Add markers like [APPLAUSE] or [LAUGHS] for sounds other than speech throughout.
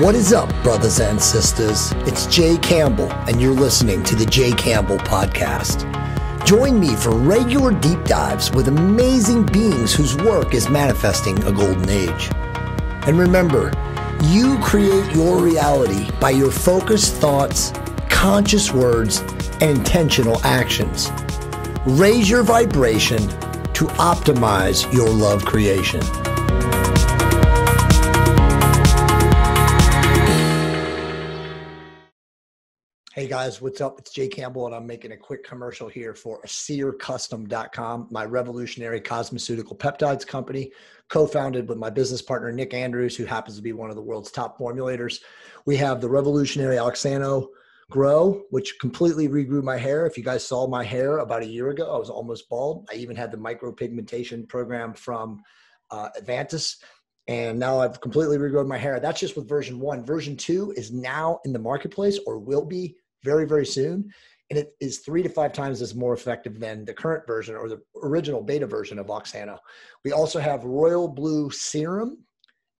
What is up, brothers and sisters? It's Jay Campbell, and you're listening to the Jay Campbell Podcast. Join me for regular deep dives with amazing beings whose work is manifesting a golden age. And remember, you create your reality by your focused thoughts, conscious words, and intentional actions. Raise your vibration to optimize your love creation. Guys, what's up? It's Jay Campbell, and I'm making a quick commercial here for AseerCustom.com, my revolutionary cosmeceutical peptides company, co founded with my business partner, Nick Andrews, who happens to be one of the world's top formulators. We have the revolutionary Oxano Grow, which completely regrew my hair. If you guys saw my hair about a year ago, I was almost bald. I even had the micropigmentation program from uh, Advantis and now I've completely regrown my hair. That's just with version one. Version two is now in the marketplace or will be very, very soon. And it is three to five times as more effective than the current version or the original beta version of Oxano. We also have Royal Blue Serum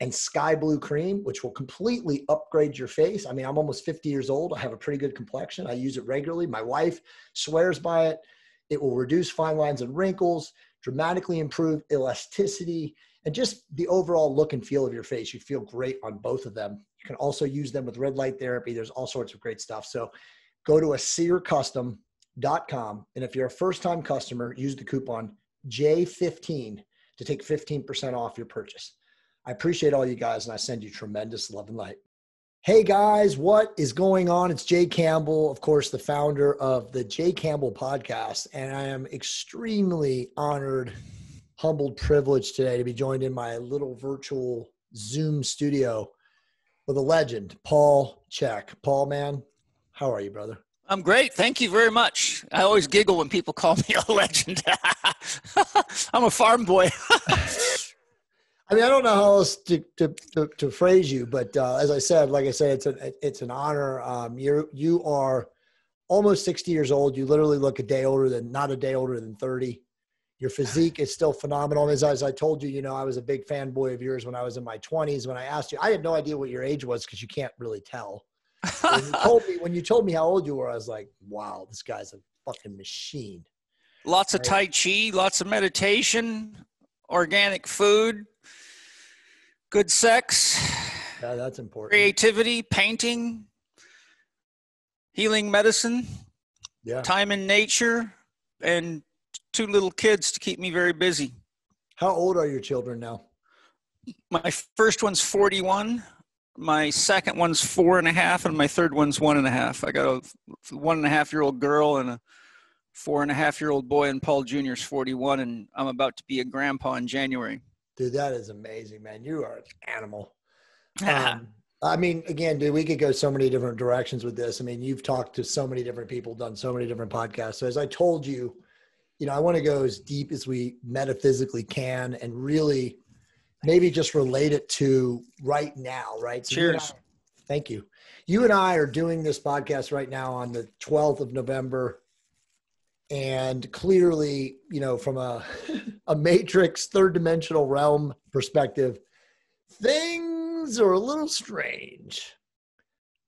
and Sky Blue Cream, which will completely upgrade your face. I mean, I'm almost 50 years old. I have a pretty good complexion. I use it regularly. My wife swears by it. It will reduce fine lines and wrinkles, dramatically improve elasticity, and just the overall look and feel of your face. You feel great on both of them. You can also use them with red light therapy. There's all sorts of great stuff. So go to aseercustom.com. And if you're a first time customer, use the coupon J15 to take 15% off your purchase. I appreciate all you guys and I send you tremendous love and light. Hey guys, what is going on? It's Jay Campbell, of course, the founder of the Jay Campbell podcast. And I am extremely honored, humbled, privileged today to be joined in my little virtual Zoom studio with a legend, Paul Chek. Paul, man, how are you, brother? I'm great. Thank you very much. I always giggle when people call me a [LAUGHS] legend. [LAUGHS] I'm a farm boy. [LAUGHS] I mean, I don't know how else to, to, to, to phrase you, but uh, as I said, like I said, it's a, it's an honor. Um, you you are almost 60 years old. You literally look a day older than, not a day older than 30. Your physique is still phenomenal. As, as I told you, you know, I was a big fanboy of yours when I was in my 20s. When I asked you, I had no idea what your age was because you can't really tell. when you [LAUGHS] told me when you told me how old you were, I was like, wow, this guy's a fucking machine. Lots of Tai Chi, lots of meditation, organic food, good sex. Yeah, that's important. Creativity, painting, healing medicine, yeah. time in nature, and two little kids to keep me very busy. How old are your children now? My first one's 41. My second one's four and a half, and my third one's one and a half. I got a one and a half year old girl and a four and a half year old boy, and Paul Jr. is 41, and I'm about to be a grandpa in January. Dude, that is amazing, man. You are an animal. [LAUGHS] Um, I mean, again, dude, we could go so many different directions with this. I mean, you've talked to so many different people, done so many different podcasts. So, as I told you, you know, I want to go as deep as we metaphysically can and really maybe just relate it to right now, right? So Cheers. I, thank you. You and I are doing this podcast right now on the 12th of November. And clearly, you know, from a, [LAUGHS] a matrix third dimensional realm perspective, things are a little strange.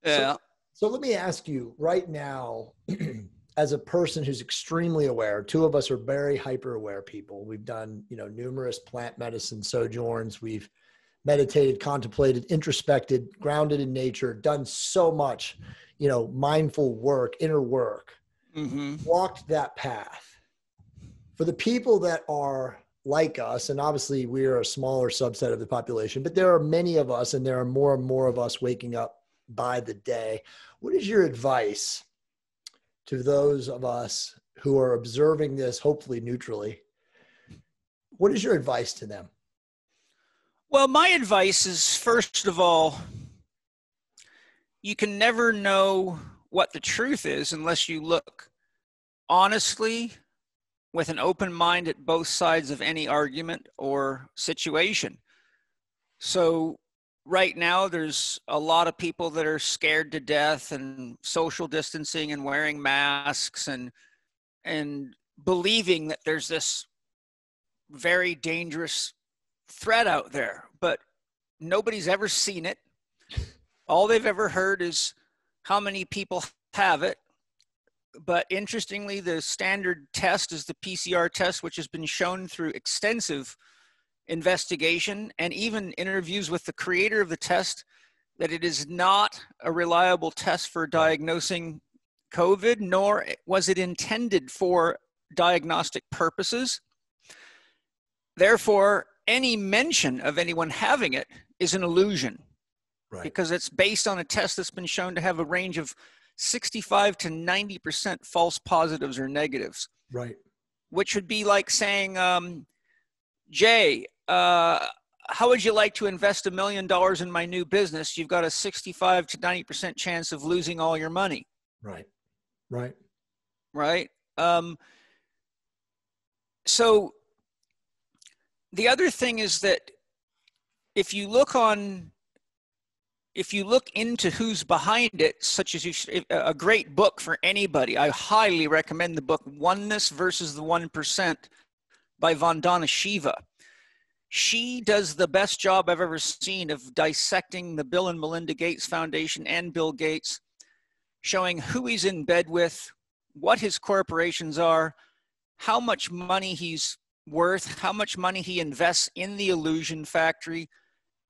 Yeah. So, so let me ask you right now [CLEARS THROAT] as a person who's extremely aware, two of us are very hyper aware people. We've done, you know, numerous plant medicine sojourns. We've meditated, contemplated, introspected, grounded in nature, done so much, you know, mindful work, inner work, mm-hmm. walked that path. For the people that are like us, and obviously we are a smaller subset of the population, but there are many of us, and there are more and more of us waking up by the day. What is your advice to those of us who are observing this, hopefully neutrally, what is your advice to them? Well, my advice is first of all, you can never know what the truth is unless you look honestly with an open mind at both sides of any argument or situation. So right now there's a lot of people that are scared to death and social distancing and wearing masks and and believing that there's this very dangerous threat out there but nobody's ever seen it All they've ever heard is how many people have it. But interestingly, the standard test is the PCR test, which has been shown through extensive investigation and even interviews with the creator of the test that it is not a reliable test for diagnosing COVID, nor was it intended for diagnostic purposes. Therefore, any mention of anyone having it is an illusion right. because it's based on a test that's been shown to have a range of 65 to 90% false positives or negatives. Right. Which would be like saying, um, Jay, uh, how would you like to invest a million dollars in my new business? You've got a 65 to 90% chance of losing all your money. Right. Right. Right. Um, so the other thing is that if you look on if you look into who's behind it such as you a great book for anybody i highly recommend the book oneness versus the 1% by vandana shiva she does the best job i've ever seen of dissecting the bill and melinda gates foundation and bill gates showing who he's in bed with what his corporations are how much money he's worth, how much money he invests in the illusion factory,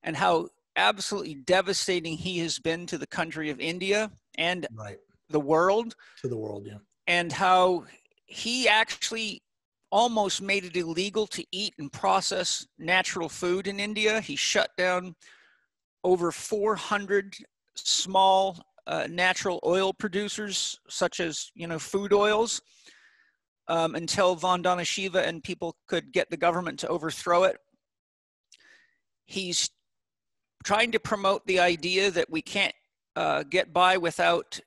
and how absolutely devastating he has been to the country of India and right. the world. To the world, yeah. And how he actually almost made it illegal to eat and process natural food in India. He shut down over 400 small uh, natural oil producers, such as you know food oils, um, until Vandana Shiva and people could get the government to overthrow it. He's trying to promote the idea that we can't uh, get by without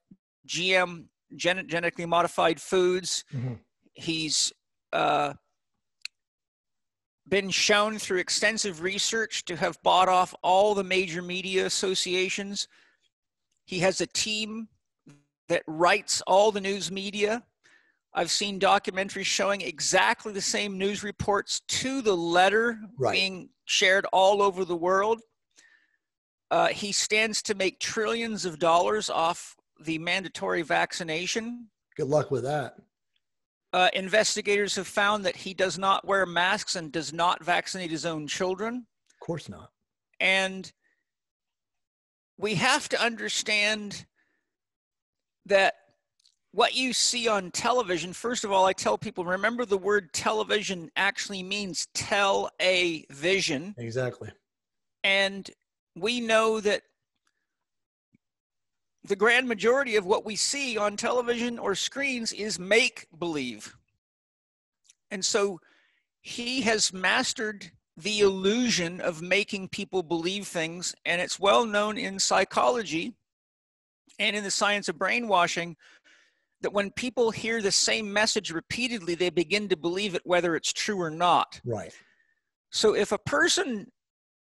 GM, gen- genetically modified foods. Mm-hmm. He's uh, been shown through extensive research to have bought off all the major media associations. He has a team that writes all the news media I've seen documentaries showing exactly the same news reports to the letter right. being shared all over the world. Uh, he stands to make trillions of dollars off the mandatory vaccination. Good luck with that. Uh, investigators have found that he does not wear masks and does not vaccinate his own children. Of course not. And we have to understand that what you see on television, first of all, I tell people remember the word television actually means tell a vision. Exactly. And we know that the grand majority of what we see on television or screens is make believe. And so he has mastered the illusion of making people believe things. And it's well known in psychology and in the science of brainwashing that when people hear the same message repeatedly, they begin to believe it whether it's true or not. Right. So if a person,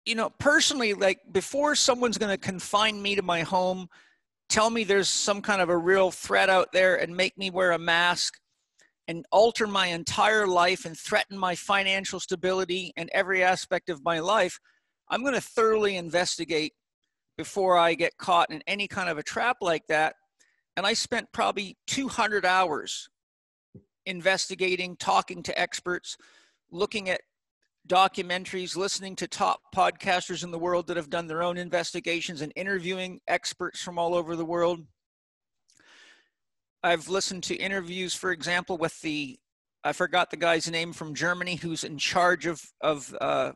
you know, personally, like before someone's going to confine me to my home, tell me there's some kind of a real threat out there and make me wear a mask and alter my entire life and threaten my financial stability and every aspect of my life, I'm going to thoroughly investigate before I get caught in any kind of a trap like that. And I spent probably 200 hours investigating, talking to experts, looking at documentaries, listening to top podcasters in the world that have done their own investigations, and interviewing experts from all over the world. I've listened to interviews, for example, with the I forgot the guy's name from Germany who's in charge of of uh,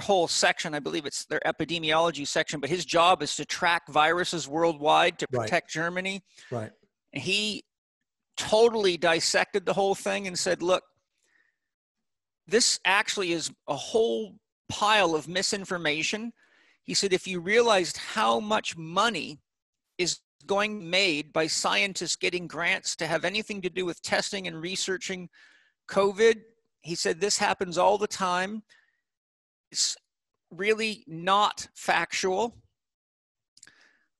whole section. I believe it's their epidemiology section, but his job is to track viruses worldwide to protect right. Germany. Right. He totally dissected the whole thing and said, look, this actually is a whole pile of misinformation. He said, if you realized how much money is going made by scientists getting grants to have anything to do with testing and researching COVID, he said, this happens all the time it's really not factual.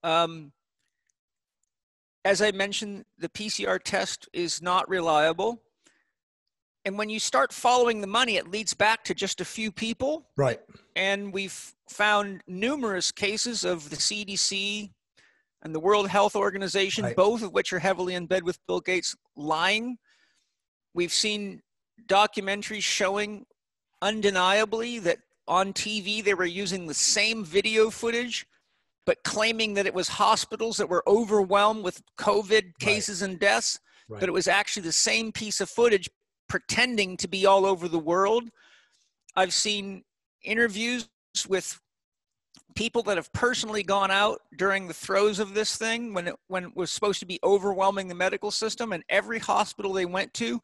Um, as I mentioned, the PCR test is not reliable. And when you start following the money, it leads back to just a few people. Right. And we've found numerous cases of the CDC and the World Health Organization, Right. both of which are heavily in bed with Bill Gates, lying. We've seen documentaries showing undeniably that on TV they were using the same video footage, but claiming that it was hospitals that were overwhelmed with COVID cases and deaths Right. but it was actually the same piece of footage pretending to be all over the world. I've seen interviews with people that have personally gone out during the throes of this thing when it, when it was supposed to be overwhelming the medical system and every hospital they went to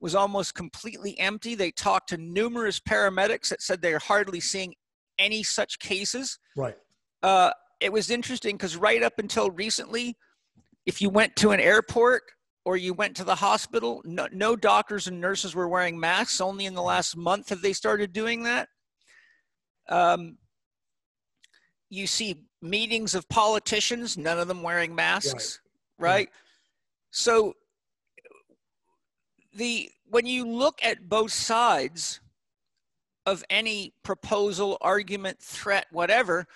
was almost completely empty. They talked to numerous paramedics that said they're hardly seeing any such cases right. uh, it was interesting because right up until recently, if you went to an airport or you went to the hospital, no, no doctors and nurses were wearing masks. Only in the last month have they started doing that. Um, you see meetings of politicians, none of them wearing masks, right? So the when you look at both sides of any proposal, argument, threat, whatever,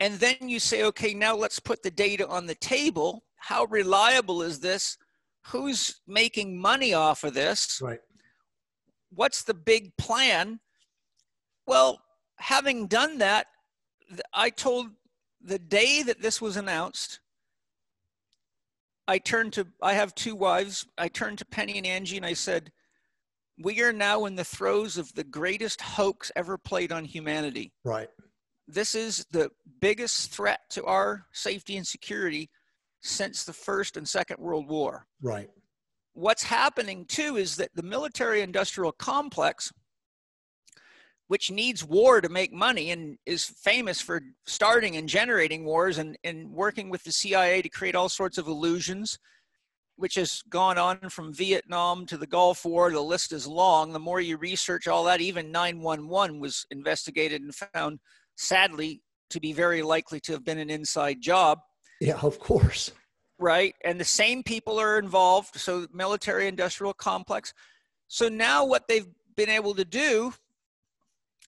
and then you say, okay, now let's put the data on the table. How reliable is this? Who's making money off of this? Right. What's the big plan? Well, having done that, I told the day that this was announced, I turned to, I have two wives. I turned to Penny and Angie and I said, We are now in the throes of the greatest hoax ever played on humanity Right. this is the biggest threat to our safety and security since the First and Second World War. Right. What's happening too is that the military industrial complex, which needs war to make money and is famous for starting and generating wars and, and working with the CIA to create all sorts of illusions, which has gone on from Vietnam to the Gulf War. The list is long. The more you research all that, even 911 was investigated and found sadly to be very likely to have been an inside job Yeah, of course. right and the same people are involved so military industrial complex so now what they've been able to do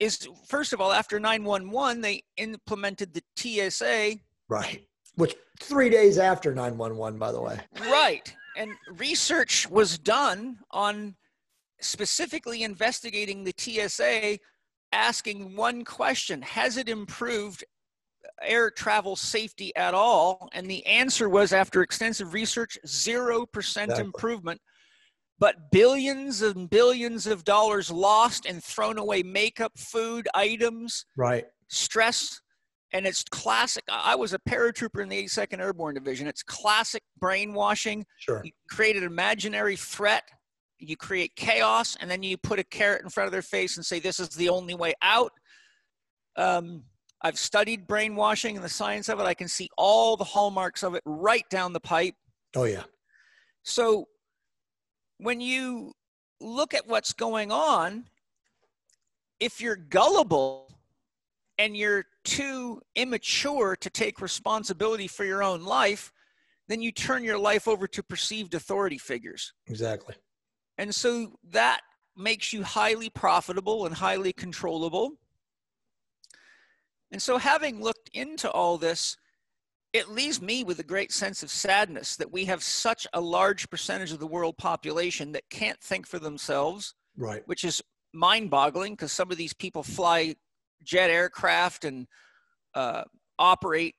is first of all after 911 they implemented the tsa Right. Which three days after 911, by the way. right and research was done on specifically investigating the tsa asking one question Has it improved air travel safety at all? And the answer was, after extensive research, 0% Exactly. improvement, but billions and billions of dollars lost and thrown away makeup, food, items, Right. stress. And it's classic. I was a paratrooper in the 82nd Airborne Division. It's classic brainwashing Sure. you create an imaginary threat you create chaos and then you put a carrot in front of their face and say this is the only way out um, i've studied brainwashing and the science of it i can see all the hallmarks of it right down the pipe Oh yeah. so when you look at what's going on if you're gullible and you're too immature to take responsibility for your own life then you turn your life over to perceived authority figures Exactly. and so that makes you highly profitable and highly controllable. And so, having looked into all this, it leaves me with a great sense of sadness that we have such a large percentage of the world population that can't think for themselves, Right. which is mind boggling because some of these people fly jet aircraft and uh, operate,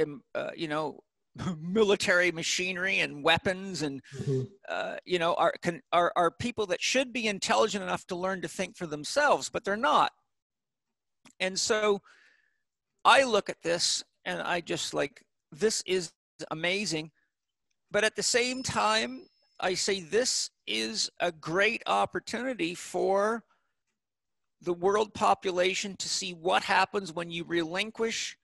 um, uh, you know, [LAUGHS] military machinery and weapons and Mhm. uh, you know, are, can, are, are people that should be intelligent enough to learn to think for themselves, but they're not. And so I look at this and I just like, this is amazing. But at the same time, I say this is a great opportunity for the world population to see what happens when you relinquish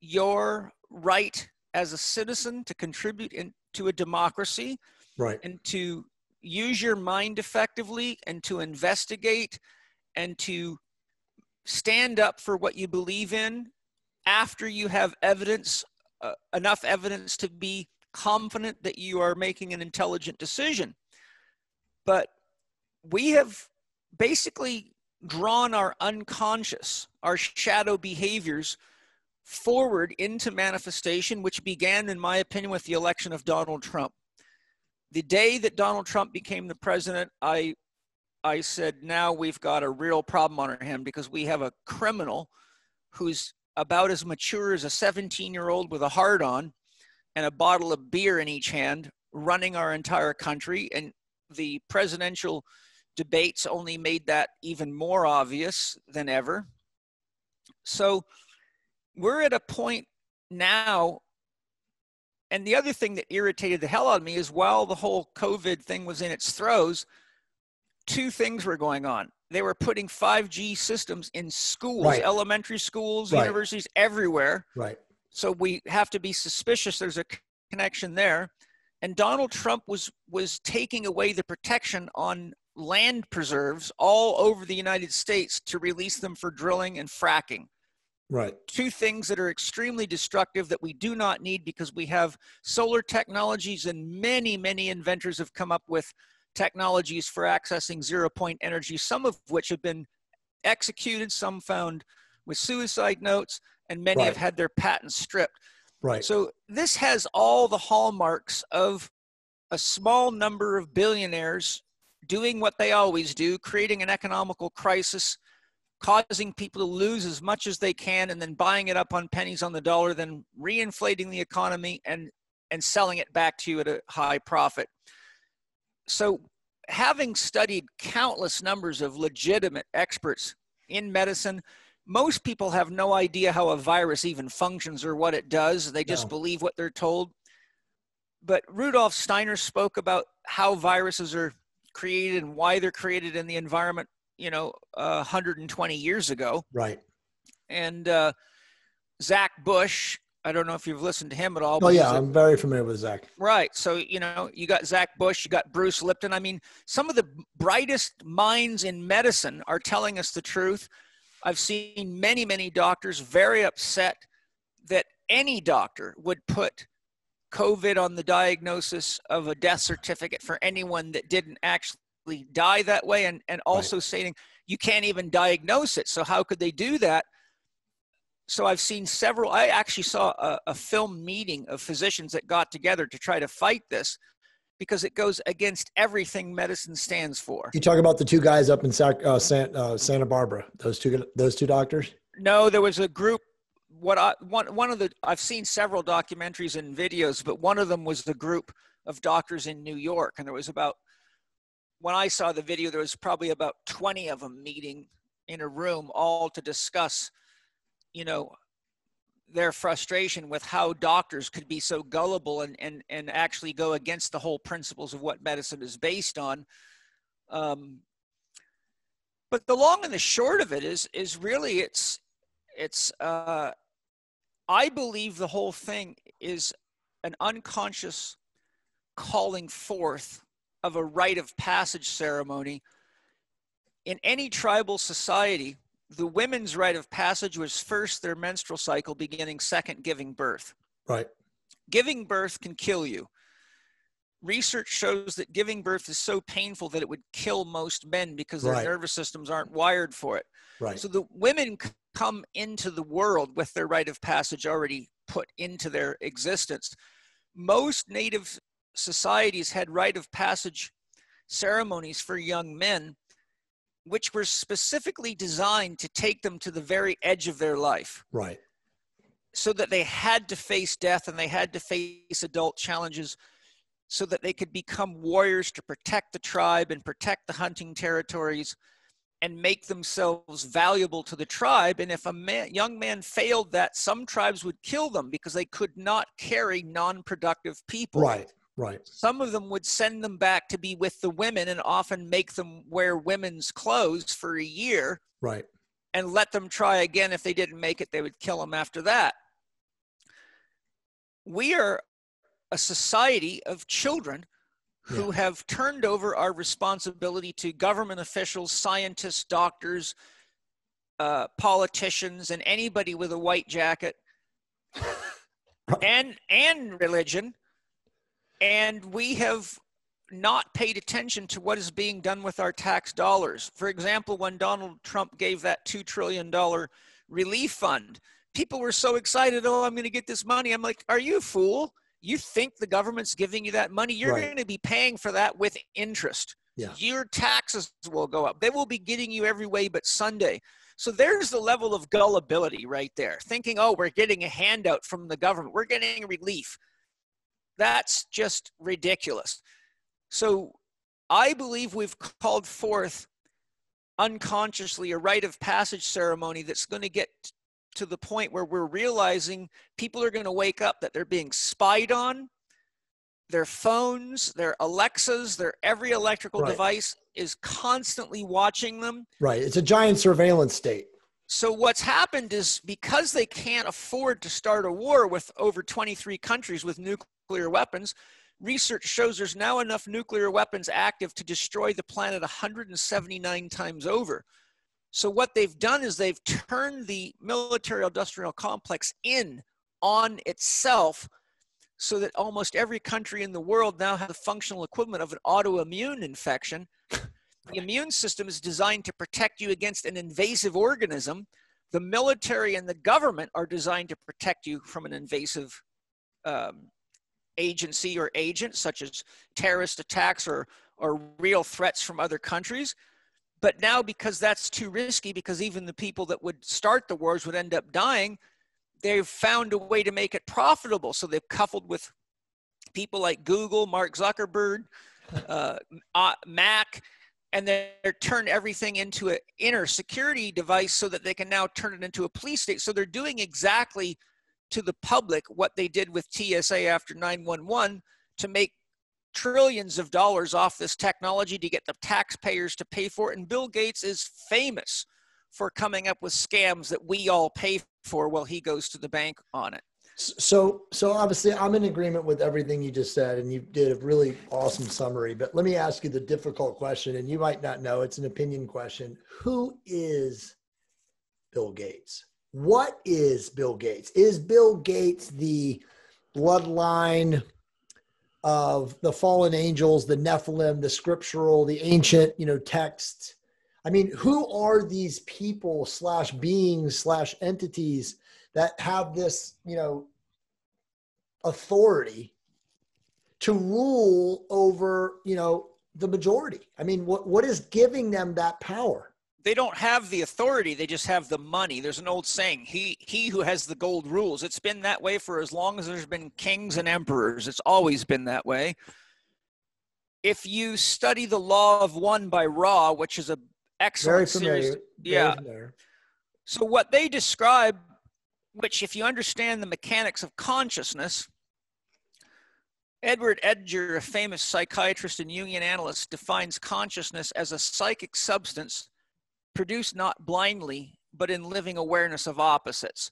your right as a citizen to contribute in, to a democracy Right. and to use your mind effectively and to investigate and to stand up for what you believe in after you have evidence uh, enough evidence to be confident that you are making an intelligent decision but we have basically drawn our unconscious, our shadow behaviors forward into manifestation, which began, in my opinion, with the election of Donald Trump. The day that Donald Trump became the president, I, I said, now we've got a real problem on our hand because we have a criminal who's about as mature as a 17 year old with a heart on and a bottle of beer in each hand running our entire country. And the presidential debates only made that even more obvious than ever. So we're at a point now. And the other thing that irritated the hell out of me is while the whole COVID thing was in its throes, two things were going on. They were putting 5G systems in schools, right. elementary schools, right. universities, everywhere. Right. So we have to be suspicious there's a connection there. And Donald Trump was was taking away the protection on land preserves all over the United States to release them for drilling and fracking. Right. Two things that are extremely destructive that we do not need because we have solar technologies and many, many inventors have come up with technologies for accessing zero point energy, some of which have been executed, some found with suicide notes, and many right. have had their patents stripped. Right. So this has all the hallmarks of a small number of billionaires doing what they always do, creating an economical crisis, causing people to lose as much as they can, and then buying it up on pennies on the dollar, then reinflating the economy and and selling it back to you at a high profit. So, having studied countless numbers of legitimate experts in medicine, most people have no idea how a virus even functions or what it does. They just no. believe what they're told. But Rudolf Steiner spoke about how viruses are created and why they're created in the environment, you know, uh, 120 years ago. Right. And uh, Zach Bush, I don't know if you've listened to him at all. Oh yeah, I'm very familiar with Zach. Right. So you know, you got Zach Bush, you got Bruce Lipton. I mean, some of the brightest minds in medicine are telling us the truth. I've seen many, many doctors very upset that any doctor would put COVID on the diagnosis of a death certificate for anyone that didn't actually die that way, and, and also right. saying you can't even diagnose it. So, how could they do that? So, I've seen several, I actually saw a, a film meeting of physicians that got together to try to fight this because it goes against everything medicine stands for. You talk about the two guys up in uh, San, uh, Santa Barbara, those two, those two doctors? No, there was a group what I one one of the I've seen several documentaries and videos, but one of them was the group of doctors in New York, and there was about when I saw the video, there was probably about 20 of them meeting in a room, all to discuss, you know, their frustration with how doctors could be so gullible and and and actually go against the whole principles of what medicine is based on. Um, but the long and the short of it is is really it's it's uh, I believe the whole thing is an unconscious calling forth of a rite of passage ceremony. In any tribal society, the women's rite of passage was first their menstrual cycle, beginning second, giving birth. Right. Giving birth can kill you. Research shows that giving birth is so painful that it would kill most men because their right. nervous systems aren't wired for it. Right. So the women come into the world with their rite of passage already put into their existence. Most native societies had rite of passage ceremonies for young men, which were specifically designed to take them to the very edge of their life. Right. So that they had to face death and they had to face adult challenges so that they could become warriors to protect the tribe and protect the hunting territories and make themselves valuable to the tribe. And if a man, young man failed that, some tribes would kill them because they could not carry non productive people. Right, right. Some of them would send them back to be with the women and often make them wear women's clothes for a year. Right. And let them try again. If they didn't make it, they would kill them after that. We are a society of children who yeah. have turned over our responsibility to government officials, scientists, doctors, uh, politicians, and anybody with a white jacket, [LAUGHS] and and religion, and we have not paid attention to what is being done with our tax dollars. For example, when Donald Trump gave that $2 trillion relief fund, people were so excited, oh, I'm going to get this money. I'm like, are you a fool? You think the government's giving you that money? You're right. going to be paying for that with interest. Yeah. Your taxes will go up. They will be getting you every way but Sunday. So there's the level of gullibility right there, thinking, oh, we're getting a handout from the government, we're getting relief. That's just ridiculous. So I believe we've called forth unconsciously a rite of passage ceremony that's going to get to the point where we're realizing people are going to wake up that they're being spied on their phones their alexas their every electrical right. device is constantly watching them right it's a giant surveillance state so what's happened is because they can't afford to start a war with over 23 countries with nuclear weapons research shows there's now enough nuclear weapons active to destroy the planet 179 times over so what they've done is they've turned the military industrial complex in on itself so that almost every country in the world now has the functional equivalent of an autoimmune infection. The immune system is designed to protect you against an invasive organism. The military and the government are designed to protect you from an invasive um, agency or agent, such as terrorist attacks or, or real threats from other countries. But now, because that's too risky, because even the people that would start the wars would end up dying, they've found a way to make it profitable. So they've coupled with people like Google, Mark Zuckerberg, [LAUGHS] uh, uh, Mac, and they're turned everything into an inner security device so that they can now turn it into a police state. So they're doing exactly to the public what they did with TSA after 911 to make trillions of dollars off this technology to get the taxpayers to pay for it. And Bill Gates is famous for coming up with scams that we all pay for while he goes to the bank on it. So, so obviously, I'm in agreement with everything you just said, and you did a really awesome summary. But let me ask you the difficult question, and you might not know. It's an opinion question. Who is Bill Gates? What is Bill Gates? Is Bill Gates the bloodline of the fallen angels, the Nephilim, the scriptural, the ancient, you know, texts. I mean, who are these people slash beings slash entities that have this, you know, authority to rule over, you know, the majority? I mean, what what is giving them that power? They don't have the authority they just have the money. There's an old saying he he who has the gold rules. It's been that way for as long as there's been kings and emperors. It's always been that way. If you study the law of one by ra which is a excellent series yeah. so what they describe which if you understand the mechanics of consciousness Edward Edinger, a famous psychiatrist and Jungian analyst, defines consciousness as a psychic substance produced not blindly, but in living awareness of opposites.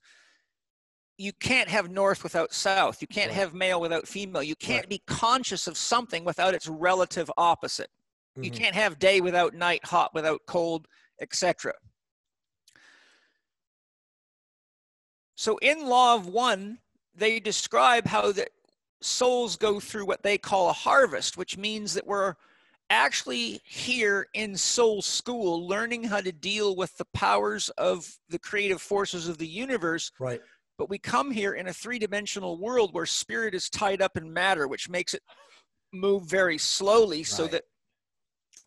You can't have north without south. You can't right. have male without female. You can't right. be conscious of something without its relative opposite. Mm-hmm. You can't have day without night, hot without cold, etc. So in Law of One, they describe how the souls go through what they call a harvest, which means that we're actually here in soul school learning how to deal with the powers of the creative forces of the universe. Right. But we come here in a three-dimensional world where spirit is tied up in matter which makes it move very slowly right. so that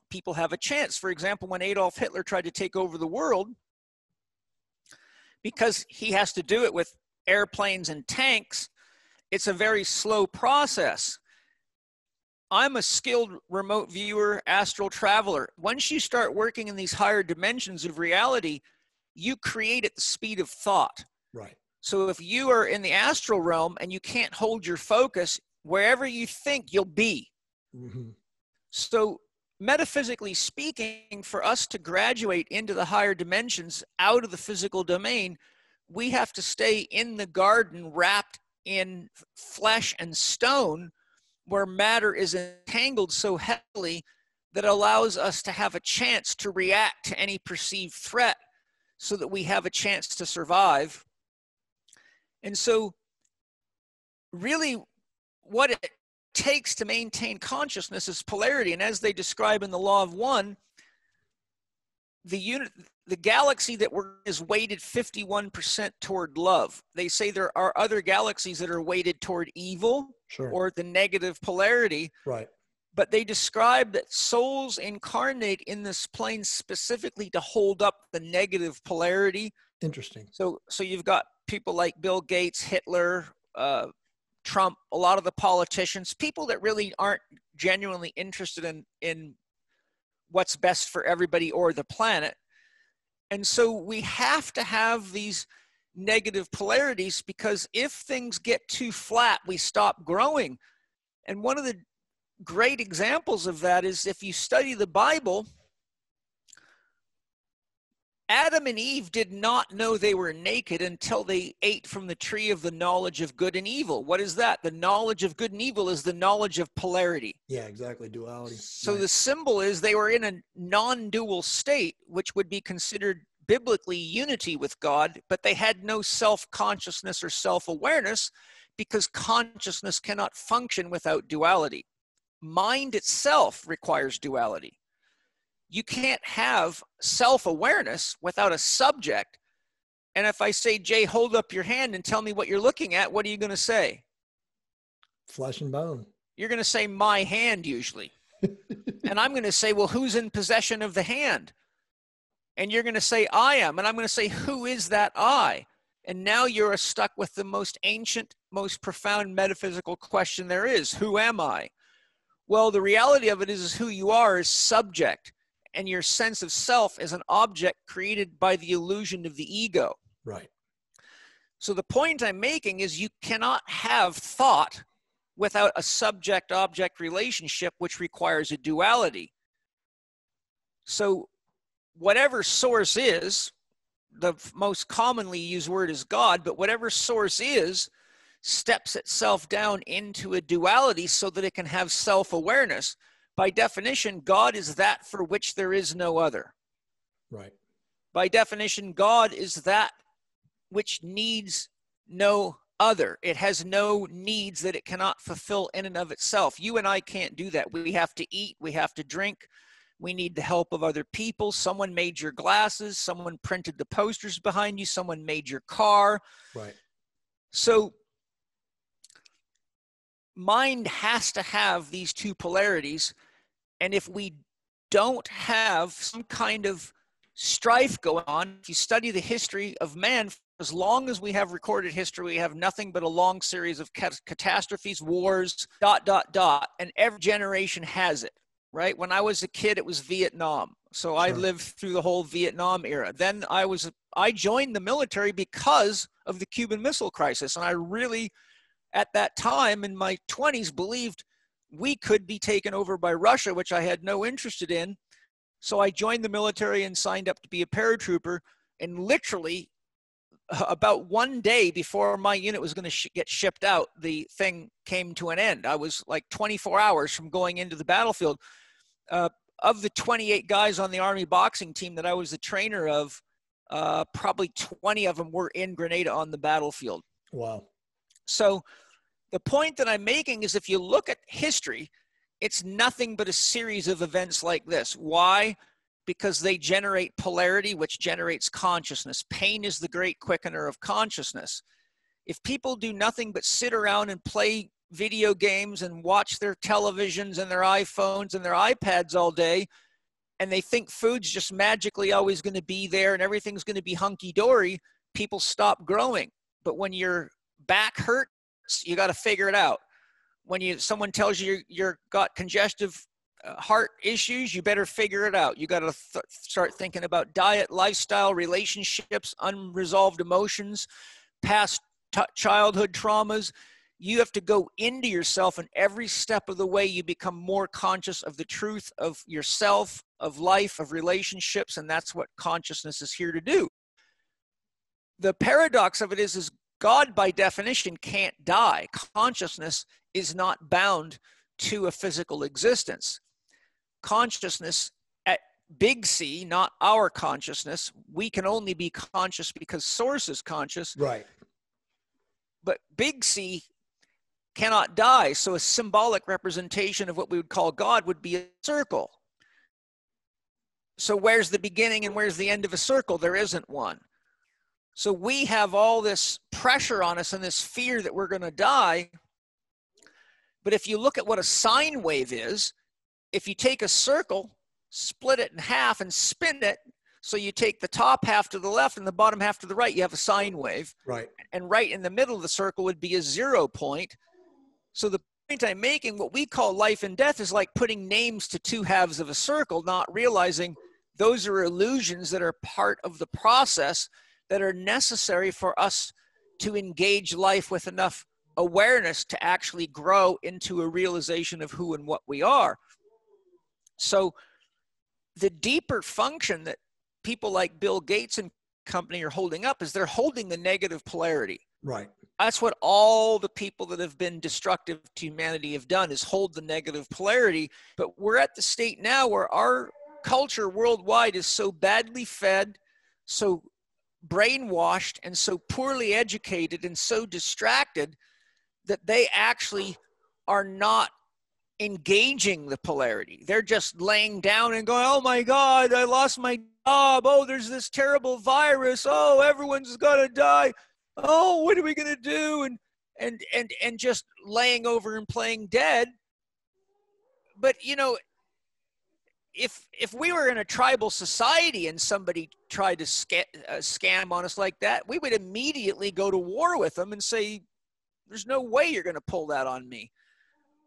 people have a chance. For example when adolf hitler tried to take over the world because he has to do it with airplanes and tanks it's a very slow process I'm a skilled remote viewer, astral traveler. Once you start working in these higher dimensions of reality, you create at the speed of thought. Right. So if you are in the astral realm and you can't hold your focus, wherever you think you'll be. Mm-hmm. So metaphysically speaking, for us to graduate into the higher dimensions out of the physical domain, we have to stay in the garden wrapped in flesh and stone where matter is entangled so heavily that allows us to have a chance to react to any perceived threat so that we have a chance to survive. And so, really, what it takes to maintain consciousness is polarity. And as they describe in the law of one, the unit the galaxy that we're is weighted 51% toward love. They say there are other galaxies that are weighted toward evil Sure. or the negative polarity, right. but they describe that souls incarnate in this plane specifically to hold up the negative polarity. Interesting. So so you've got people like Bill Gates, Hitler, uh, Trump, a lot of the politicians, people that really aren't genuinely interested in in what's best for everybody or the planet. And so we have to have these negative polarities because if things get too flat, we stop growing. And one of the great examples of that is if you study the Bible, Adam and Eve did not know they were naked until they ate from the tree of the knowledge of good and evil. What is that? The knowledge of good and evil is the knowledge of polarity. Yeah, exactly. Duality. So Right. the symbol is they were in a non dual state, which would be considered biblically unity with God, but they had no self consciousness or self awareness because consciousness cannot function without duality. Mind itself requires duality. You can't have self awareness without a subject. And if I say, Jay, hold up your hand and tell me what you're looking at, what are you going to say? flesh and bone. You're going to say, my hand, usually. [LAUGHS] and I'm going to say, well, who's in possession of the hand? And you're going to say, I am. And I'm going to say, who is that I? And now you're stuck with the most ancient, most profound metaphysical question there is Who am I? Well, the reality of it is, is who you are is subject, and your sense of self is an object created by the illusion of the ego. Right. So the point I'm making is you cannot have thought without a subject object relationship, which requires a duality. So, whatever source is, the most commonly used word is God, but whatever source is, steps itself down into a duality so that it can have self awareness. By definition, God is that for which there is no other. Right. By definition, God is that which needs no other. It has no needs that it cannot fulfill in and of itself. You and I can't do that. We have to eat, we have to drink, we need the help of other people. Someone made your glasses, someone printed the posters behind you, someone made your car. Right. So, mind has to have these two polarities. And if we don't have some kind of strife going on, if you study the history of man, as long as we have recorded history, we have nothing but a long series of cat- catastrophes, wars, dot, dot, dot. And every generation has it, right? When I was a kid, it was Vietnam. So I Sure. lived through the whole Vietnam era. Then I was I joined the military because of the Cuban Missile Crisis, and I really, at that time in my 20s, believed we could be taken over by Russia, which I had no interest in. So I joined the military and signed up to be a paratrooper. And literally, uh, about one day before my unit was going to sh- get shipped out, the thing came to an end. I was like 24 hours from going into the battlefield. Uh, of the 28 guys on the Army boxing team that I was the trainer of, uh, probably 20 of them were in Grenada on the battlefield. Wow. So the point that I'm making is if you look at history, it's nothing but a series of events like this. Why? Because they generate polarity, which generates consciousness. Pain is the great quickener of consciousness. If people do nothing but sit around and play video games and watch their televisions and their iPhones and their iPads all day, and they think food's just magically always going to be there and everything's going to be hunky dory, people stop growing. But when your back hurts, you got to figure it out. When you someone tells you you're, you're got congestive uh, heart issues, you better figure it out. You got to th- start thinking about diet, lifestyle, relationships, unresolved emotions, past t- childhood traumas. You have to go into yourself, and every step of the way, you become more conscious of the truth of yourself, of life, of relationships, and that's what consciousness is here to do. The paradox of it is, is God, by definition, can't die. Consciousness is not bound to a physical existence. Consciousness at big C, not our consciousness, we can only be conscious because Source is conscious. Right. But big C cannot die. So a symbolic representation of what we would call God would be a circle. So where's the beginning and where's the end of a circle? There isn't one. So we have all this pressure on us and this fear that we're going to die. But if you look at what a sine wave is, if you take a circle, split it in half and spin it, so you take the top half to the left and the bottom half to the right, you have a sine wave. Right. And right in the middle of the circle would be a zero point. So the point I'm making, what we call life and death, is like putting names to two halves of a circle, not realizing those are illusions that are part of the process that are necessary for us to engage life with enough awareness to actually grow into a realization of who and what we are. So, the deeper function that people like Bill Gates and company are holding up is they're holding the negative polarity. Right. That's what all the people that have been destructive to humanity have done is hold the negative polarity. But we're at the state now where our culture worldwide is so badly fed, so brainwashed, and so poorly educated and so distracted that they actually are not engaging the polarity. They're just laying down and going, oh my God, I lost my job. Oh, there's this terrible virus. Oh, everyone's gonna die. Oh, what are we gonna do? And and and and just laying over and playing dead. But you know, if if we were in a tribal society and somebody tried to sca- uh, scam on us like that, we would immediately go to war with them and say, "There's no way you're going to pull that on me."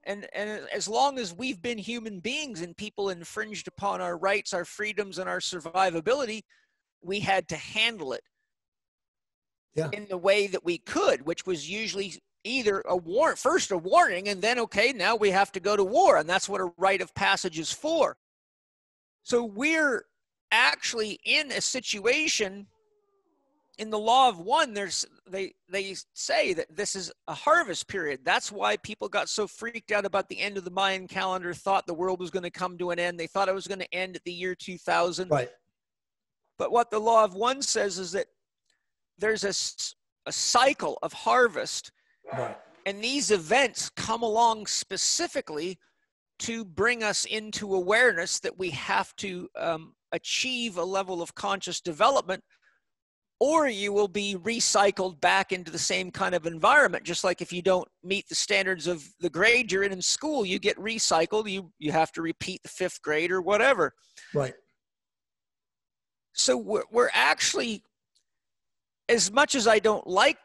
And and as long as we've been human beings and people infringed upon our rights, our freedoms, and our survivability, we had to handle it yeah. in the way that we could, which was usually either a warrant, first a warning, and then okay, now we have to go to war, and that's what a rite of passage is for. So we're actually in a situation in the law of one there's they they say that this is a harvest period that's why people got so freaked out about the end of the mayan calendar thought the world was going to come to an end they thought it was going to end at the year 2000 right but what the law of one says is that there's a, a cycle of harvest. Right. And these events come along specifically to bring us into awareness that we have to um, achieve a level of conscious development or you will be recycled back into the same kind of environment. Just like if you don't meet the standards of the grade you're in in school you get recycled you you have to repeat the fifth grade or whatever. Right. So we're, we're actually as much as i don't like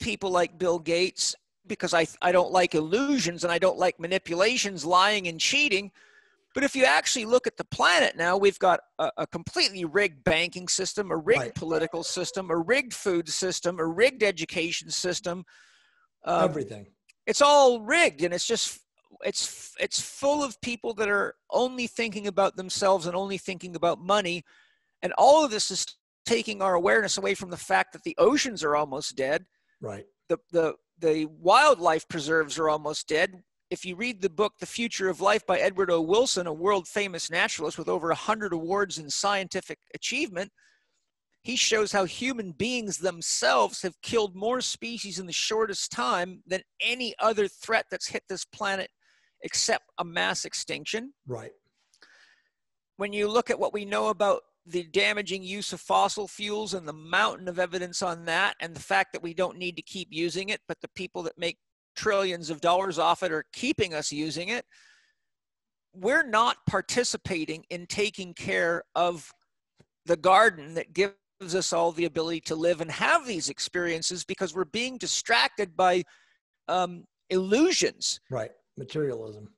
people like bill gates because I, I don't like illusions and I don't like manipulations, lying, and cheating. But if you actually look at the planet now, we've got a, a completely rigged banking system, a rigged right. political system, a rigged food system, a rigged education system. Um, Everything. It's all rigged, and it's just it's it's full of people that are only thinking about themselves and only thinking about money, and all of this is taking our awareness away from the fact that the oceans are almost dead. Right. The the the wildlife preserves are almost dead. If you read the book The Future of Life by Edward O. Wilson, a world famous naturalist with over 100 awards in scientific achievement, he shows how human beings themselves have killed more species in the shortest time than any other threat that's hit this planet except a mass extinction. Right. When you look at what we know about the damaging use of fossil fuels and the mountain of evidence on that, and the fact that we don't need to keep using it, but the people that make trillions of dollars off it are keeping us using it, we're not participating in taking care of the garden that gives us all the ability to live and have these experiences because we're being distracted by um, illusions. Right, materialism.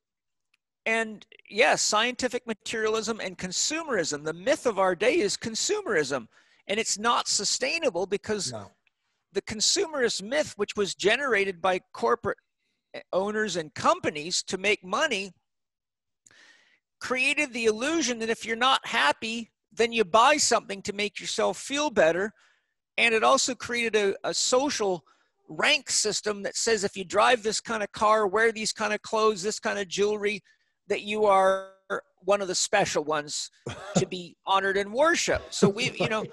And yes, scientific materialism and consumerism. The myth of our day is consumerism, and it's not sustainable because no. the consumerist myth, which was generated by corporate owners and companies to make money, created the illusion that if you're not happy, then you buy something to make yourself feel better. And it also created a, a social rank system that says if you drive this kind of car, wear these kind of clothes, this kind of jewelry, that you are one of the special ones to be [LAUGHS] honored and worshiped. So we, you know,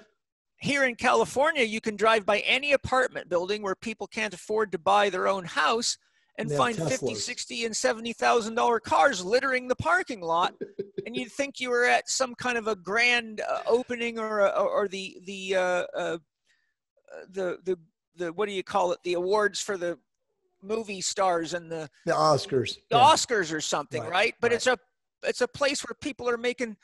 here in California, you can drive by any apartment building where people can't afford to buy their own house, and find 50, 60 and 70,000 dollar cars littering the parking lot [LAUGHS] and you'd think you were at some kind of a grand uh, opening or a, or the the uh, uh, the the the what do you call it? The awards for the movie stars and the The Oscars. the Yeah. Oscars or something, Right, right? But right. it's a it's a place where people are making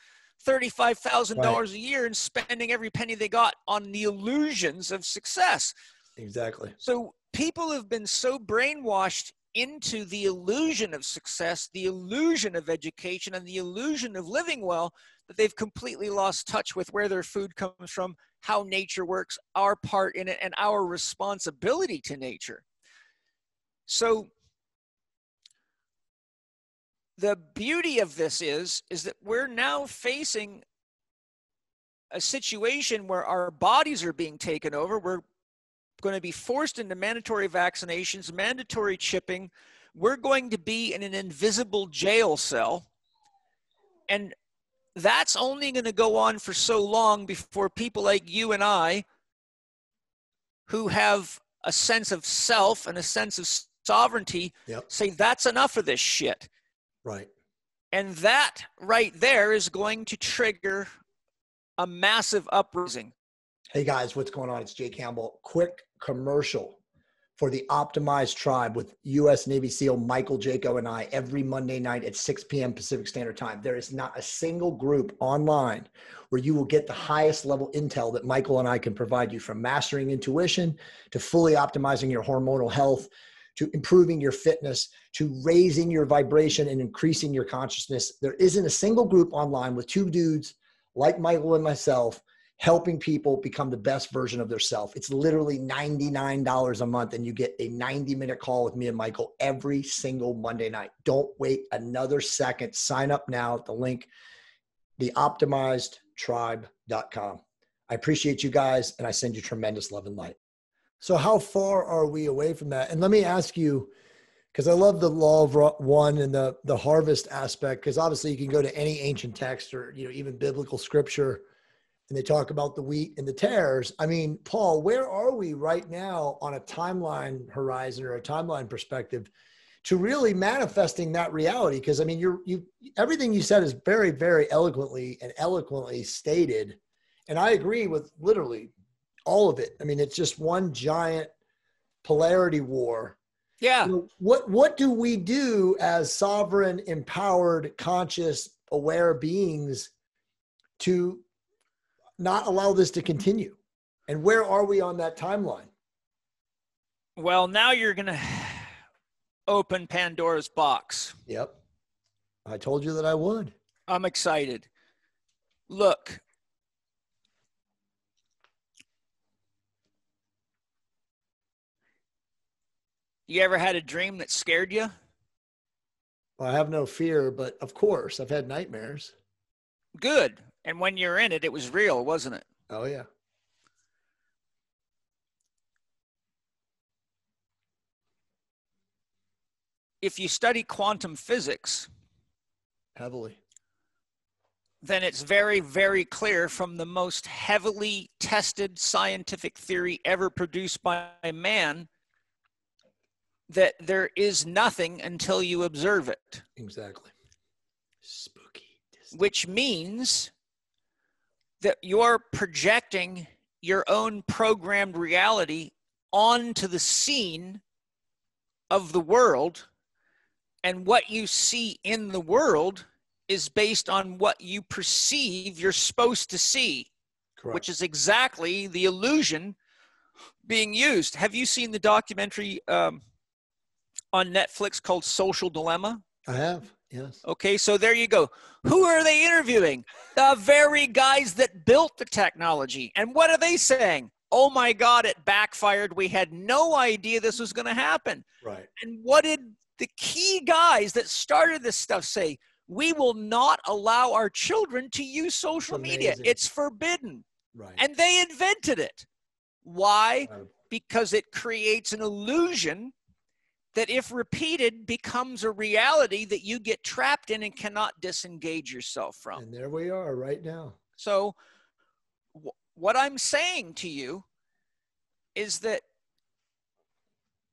thirty-five thousand dollars a year and spending every penny they got on the illusions of success. Exactly. So people have been so brainwashed into the illusion of success, the illusion of education, and the illusion of living well that they've completely lost touch with where their food comes from, how nature works, our part in it, and our responsibility to nature. So the beauty of this is is that we're now facing a situation where our bodies are being taken over. We're going to be forced into mandatory vaccinations, mandatory chipping. We're going to be in an invisible jail cell. And that's only going to go on for so long before people like you and I, who have a sense of self and a sense of sovereignty, Yep. say, that's enough of this shit. Right. And that right there is going to trigger a massive uprising. Hey guys, what's going on? It's Jay Campbell. Quick commercial for the Optimized Tribe with U.S. Navy SEAL Michael Jaco and I every Monday night at 6 p.m. Pacific Standard Time. There is not a single group online where you will get the highest level intel that Michael and I can provide you from mastering intuition to fully optimizing your hormonal health to improving your fitness to raising your vibration and increasing your consciousness. There isn't a single group online with two dudes like Michael and myself helping people become the best version of themselves. It's literally $99 a month, and you get a 90 minute call with me and Michael every single Monday night. Don't wait another second. Sign up now at the link, theoptimizedtribe.com. I appreciate you guys, and I send you tremendous love and light. So, how far are we away from that? And let me ask you, because I love the law of one and the the harvest aspect. Because obviously, you can go to any ancient text or you know even biblical scripture, and they talk about the wheat and the tares. I mean, Paul, where are we right now on a timeline horizon or a timeline perspective to really manifesting that reality? Because I mean, you're you everything you said is very very eloquently and eloquently stated, and I agree with literally all of it. I mean, it's just one giant polarity war Yeah. you know, what what do we do as sovereign empowered conscious aware beings to not allow this to continue and where are we on that timeline Well, now you're going [SIGHS] to open Pandora's box. yep i told you that i would I'm excited. Look, you ever had a dream that scared you? i have no fear but of course i've had nightmares Good. And when you're in it, it was real, wasn't it? oh yeah If you study quantum physics, heavily then it's very, very clear from the most heavily tested scientific theory ever produced by man that there is nothing until you observe it, exactly spooky which means that you're projecting your own programmed reality onto the scene of the world. And what you see in the world is based on what you perceive you're supposed to see. correct which is exactly the illusion being used. Have you seen the documentary um, on Netflix called Social Dilemma? i have yes Okay, so there you go. Who are they interviewing? The very guys that built the technology. And what are they saying? Oh my God, it backfired. We had no idea this was going to happen. right And what did the key guys that started this stuff say? We will not allow our children to use social media. It's forbidden right and they invented it. Why? Uh, because it creates an illusion that, if repeated, becomes a reality that you get trapped in and cannot disengage yourself from. and there we are right now So, wh- what I'm saying to you is that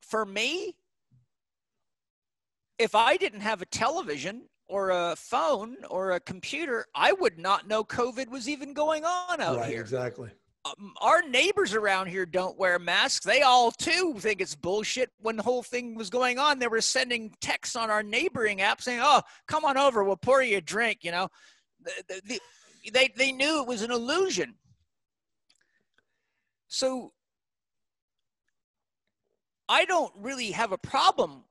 for me, if I didn't have a television or a phone or a computer, I would not know COVID was even going on out right, here. Exactly. Um, our neighbors around here don't wear masks. They all too think it's bullshit. When the whole thing was going on, they were sending texts on our neighboring app saying, "Oh, come on over, we'll pour you a drink." You know, the, the, the, they they knew it was an illusion. So I don't really have a problem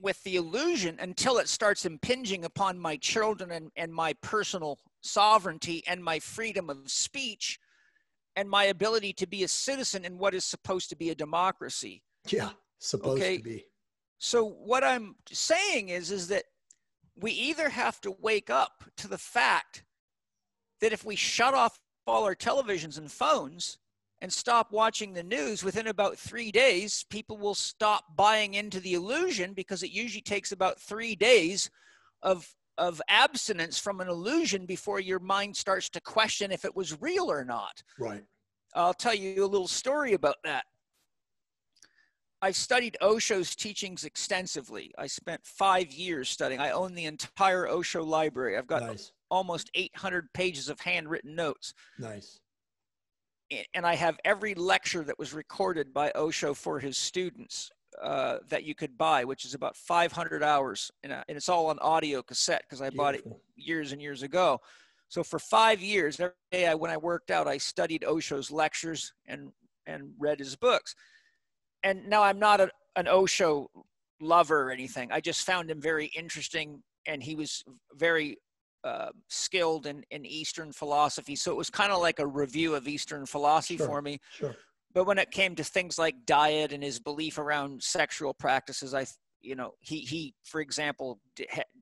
with the illusion until it starts impinging upon my children and, and my personal sovereignty and my freedom of speech and my ability to be a citizen in what is supposed to be a democracy. Yeah, supposed okay? to be. So what I'm saying is is that we either have to wake up to the fact that if we shut off all our televisions and phones and stop watching the news, within about three days, people will stop buying into the illusion because it usually takes about three days of, of abstinence from an illusion before your mind starts to question if it was real or not. Right. I'll tell you a little story about that. I've studied Osho's teachings extensively. I spent five years studying. I own the entire Osho library. I've got nice. almost 800 pages of handwritten notes. Nice and I have every lecture that was recorded by Osho for his students uh, that you could buy, which is about 500 hours, a, and it's all on audio cassette because I Beautiful. bought it years and years ago. So for five years, every day I, when I worked out, I studied Osho's lectures and and read his books. And now I'm not a, an Osho lover or anything. I just found him very interesting, and he was very uh, skilled in, in Eastern philosophy. So it was kind of like a review of Eastern philosophy sure, for me. Sure. But when it came to things like diet and his belief around sexual practices, I, you know, he, he for example,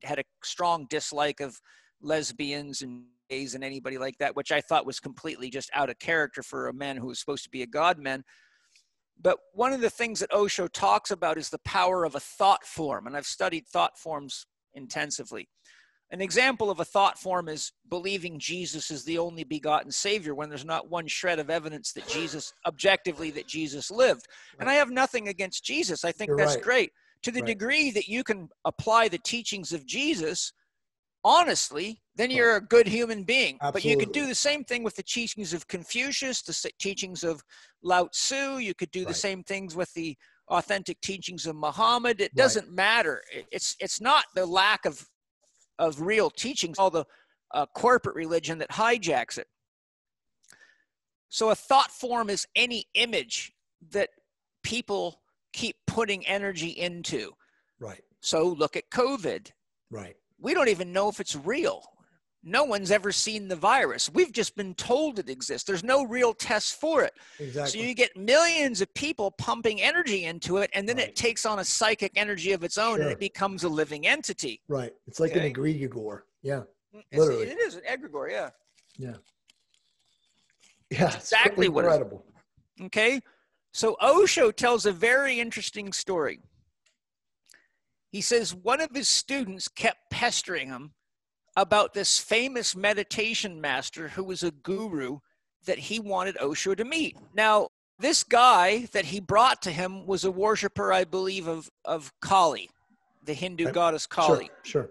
had a strong dislike of lesbians and gays and anybody like that, which I thought was completely just out of character for a man who was supposed to be a god man. But one of the things that Osho talks about is the power of a thought form. And I've studied thought forms intensively. An example of a thought form is believing Jesus is the only begotten Savior when there's not one shred of evidence that Jesus, objectively, that Jesus lived. Right. And I have nothing against Jesus. I think You're that's right. great. To the right. degree that you can apply the teachings of Jesus honestly, then you're a good human being. Absolutely. But you could do the same thing with the teachings of Confucius, the teachings of Lao Tzu. You could do the same things with the authentic teachings of Muhammad. It doesn't matter. It's it's not the lack of of real teachings, all the uh, corporate religion that hijacks it. So a thought form is any image that people keep putting energy into. Right. So look at COVID. Right. We don't even know if it's real. No one's ever seen the virus. We've just been told it exists. There's no real test for it. Exactly. So you get millions of people pumping energy into it, and then right. it takes on a psychic energy of its own, sure. and it becomes a living entity. Right. It's like okay? an egregore. Yeah. Mm, Literally. It is an egregore. Yeah. Yeah. Yeah. exactly what. Incredible. Okay. So Osho tells a very interesting story. He says one of his students kept pestering him about this famous meditation master who was a guru that he wanted Osho to meet. Now, this guy that he brought to him was a worshiper, I believe, of, of Kali, the Hindu goddess Kali. Sure, sure.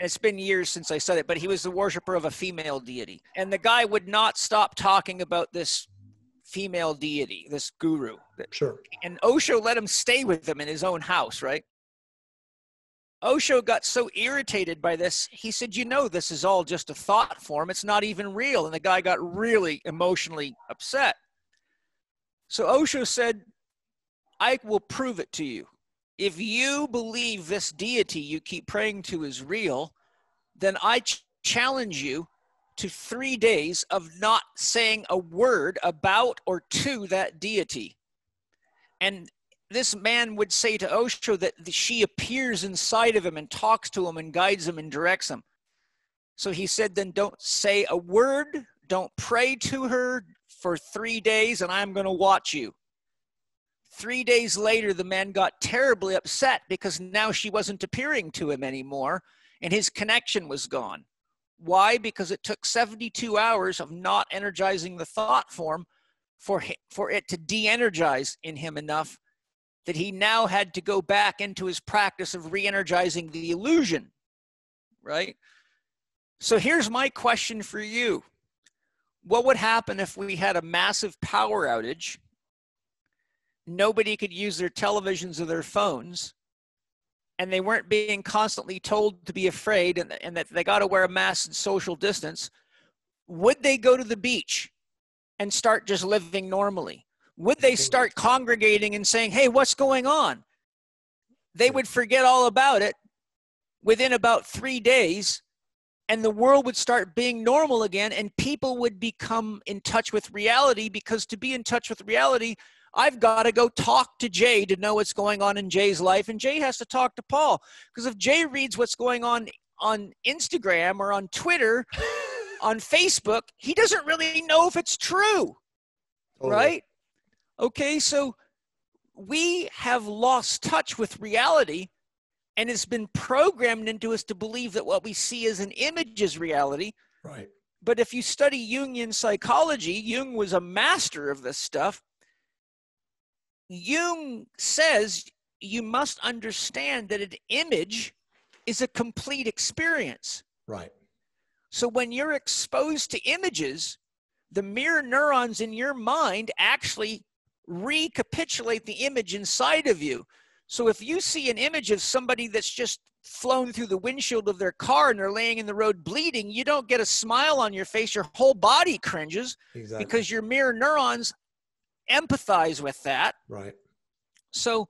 it's been years since I said it, but he was the worshiper of a female deity. And the guy would not stop talking about this female deity, this guru. Sure. And Osho let him stay with him in his own house, right? Osho got so irritated by this, he said, You know, this is all just a thought form. It's not even real. And the guy got really emotionally upset. So Osho said, I will prove it to you. If you believe this deity you keep praying to is real, then I ch- challenge you to three days of not saying a word about or to that deity. And this man would say to Osho that she appears inside of him and talks to him and guides him and directs him. So he said, then don't say a word, don't pray to her for three days, and I'm going to watch you. Three days later, the man got terribly upset because now she wasn't appearing to him anymore, and his connection was gone. Why? Because it took 72 hours of not energizing the thought form for, for it to de energize in him enough that he now had to go back into his practice of re energizing the illusion, right? So here's my question for you What would happen if we had a massive power outage? Nobody could use their televisions or their phones, and they weren't being constantly told to be afraid and, and that they got to wear a mask and social distance. Would they go to the beach and start just living normally? Would they start congregating and saying, hey, what's going on? They would forget all about it within about three days and the world would start being normal again and people would become in touch with reality because to be in touch with reality i've got to go talk to jay to know what's going on in jay's life and jay has to talk to paul because if jay reads what's going on on instagram or on twitter [LAUGHS] on facebook he doesn't really know if it's true totally. right okay so we have lost touch with reality and it's been programmed into us to believe that what we see as an image is reality. Right. But if you study Jungian psychology, Jung was a master of this stuff. Jung says you must understand that an image is a complete experience. Right. So when you're exposed to images, the mirror neurons in your mind actually recapitulate the image inside of you. So if you see an image of somebody that's just flown through the windshield of their car and they're laying in the road bleeding, you don't get a smile on your face. Your whole body cringes exactly. because your mirror neurons empathize with that. Right. So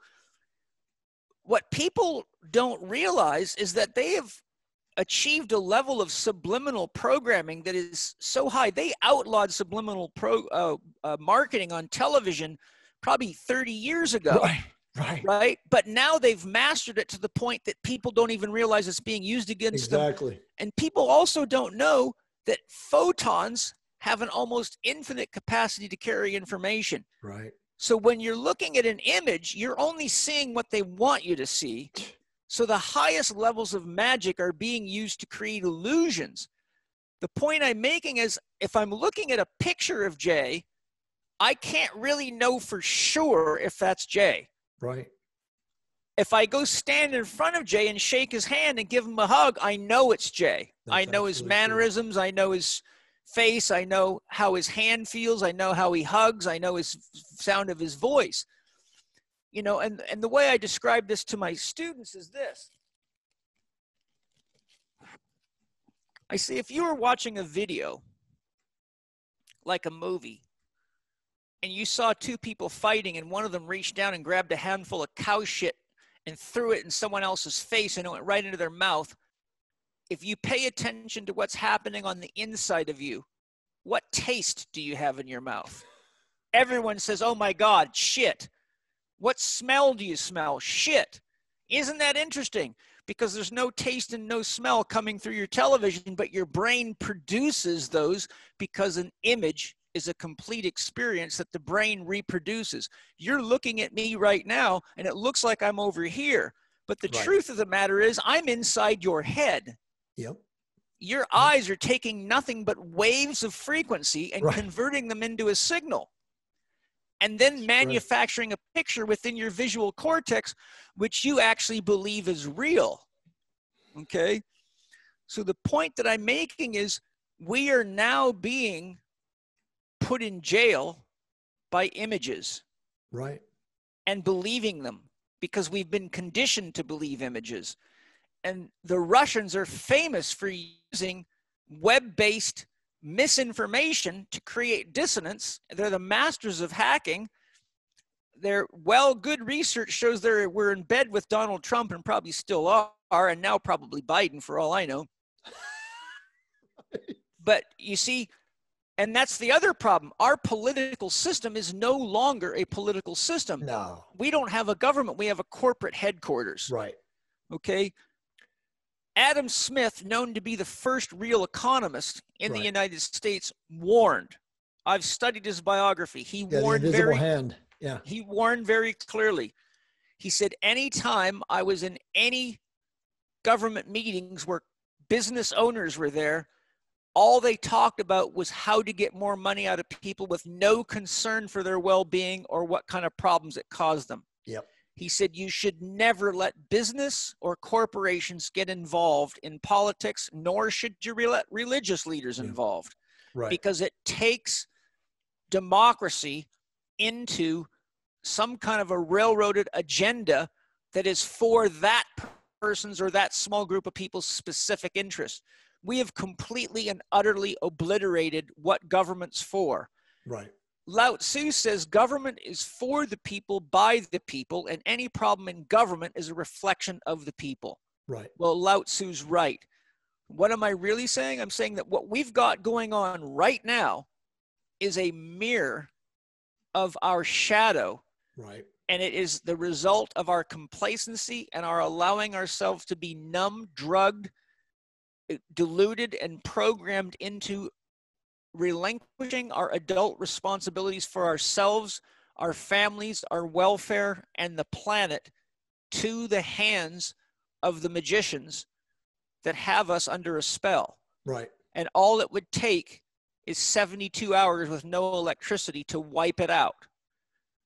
what people don't realize is that they have achieved a level of subliminal programming that is so high. They outlawed subliminal pro, uh, uh, marketing on television probably 30 years ago. Right. Right. Right. But now they've mastered it to the point that people don't even realize it's being used against exactly. them. Exactly. And people also don't know that photons have an almost infinite capacity to carry information. Right. So when you're looking at an image, you're only seeing what they want you to see. So the highest levels of magic are being used to create illusions. The point I'm making is if I'm looking at a picture of Jay, I can't really know for sure if that's Jay. Right. If I go stand in front of Jay and shake his hand and give him a hug, I know it's Jay. That's I know his mannerisms. True. I know his face. I know how his hand feels. I know how he hugs. I know his sound of his voice. You know, and, and the way I describe this to my students is this. I say, if you were watching a video, like a movie, and you saw two people fighting and one of them reached down and grabbed a handful of cow shit and threw it in someone else's face and it went right into their mouth, if you pay attention to what's happening on the inside of you, what taste do you have in your mouth? Everyone says, oh my God, shit. What smell do you smell? Shit. Isn't that interesting? Because there's no taste and no smell coming through your television, but your brain produces those because an image is a complete experience that the brain reproduces. You're looking at me right now, and it looks like I'm over here. But the right. truth of the matter is, I'm inside your head. Yep. Your yep. eyes are taking nothing but waves of frequency and right. converting them into a signal. And then manufacturing a picture within your visual cortex, which you actually believe is real. Okay? So the point that I'm making is we are now being put in jail by images. Right. And believing them because we've been conditioned to believe images. And the Russians are famous for using web based misinformation to create dissonance. They're the masters of hacking. Their well, good research shows they were in bed with Donald Trump and probably still are, and now probably Biden for all I know. [LAUGHS] but you see, and that's the other problem. Our political system is no longer a political system. No. We don't have a government, we have a corporate headquarters. Right. Okay. Adam Smith, known to be the first real economist in right. the United States, warned. I've studied his biography. He yeah, warned very hand. Yeah. He warned very clearly. He said, anytime I was in any government meetings where business owners were there, all they talked about was how to get more money out of people with no concern for their well-being or what kind of problems it caused them. Yep. He said you should never let business or corporations get involved in politics, nor should you let religious leaders involved, Right. because it takes democracy into some kind of a railroaded agenda that is for that person's or that small group of people's specific interest. We have completely and utterly obliterated what government's for. right. Lao Tzu says government is for the people, by the people, and any problem in government is a reflection of the people. Right. Well, Lao Tzu's right. What am I really saying? I'm saying that what we've got going on right now is a mirror of our shadow, Right. and it is the result of our complacency and our allowing ourselves to be numb, drugged, eh, deluded, and programmed into relinquishing our adult responsibilities for ourselves, our families, our welfare, and the planet to the hands of the magicians that have us under a spell. Right. And all it would take is 72 hours with no electricity to wipe it out.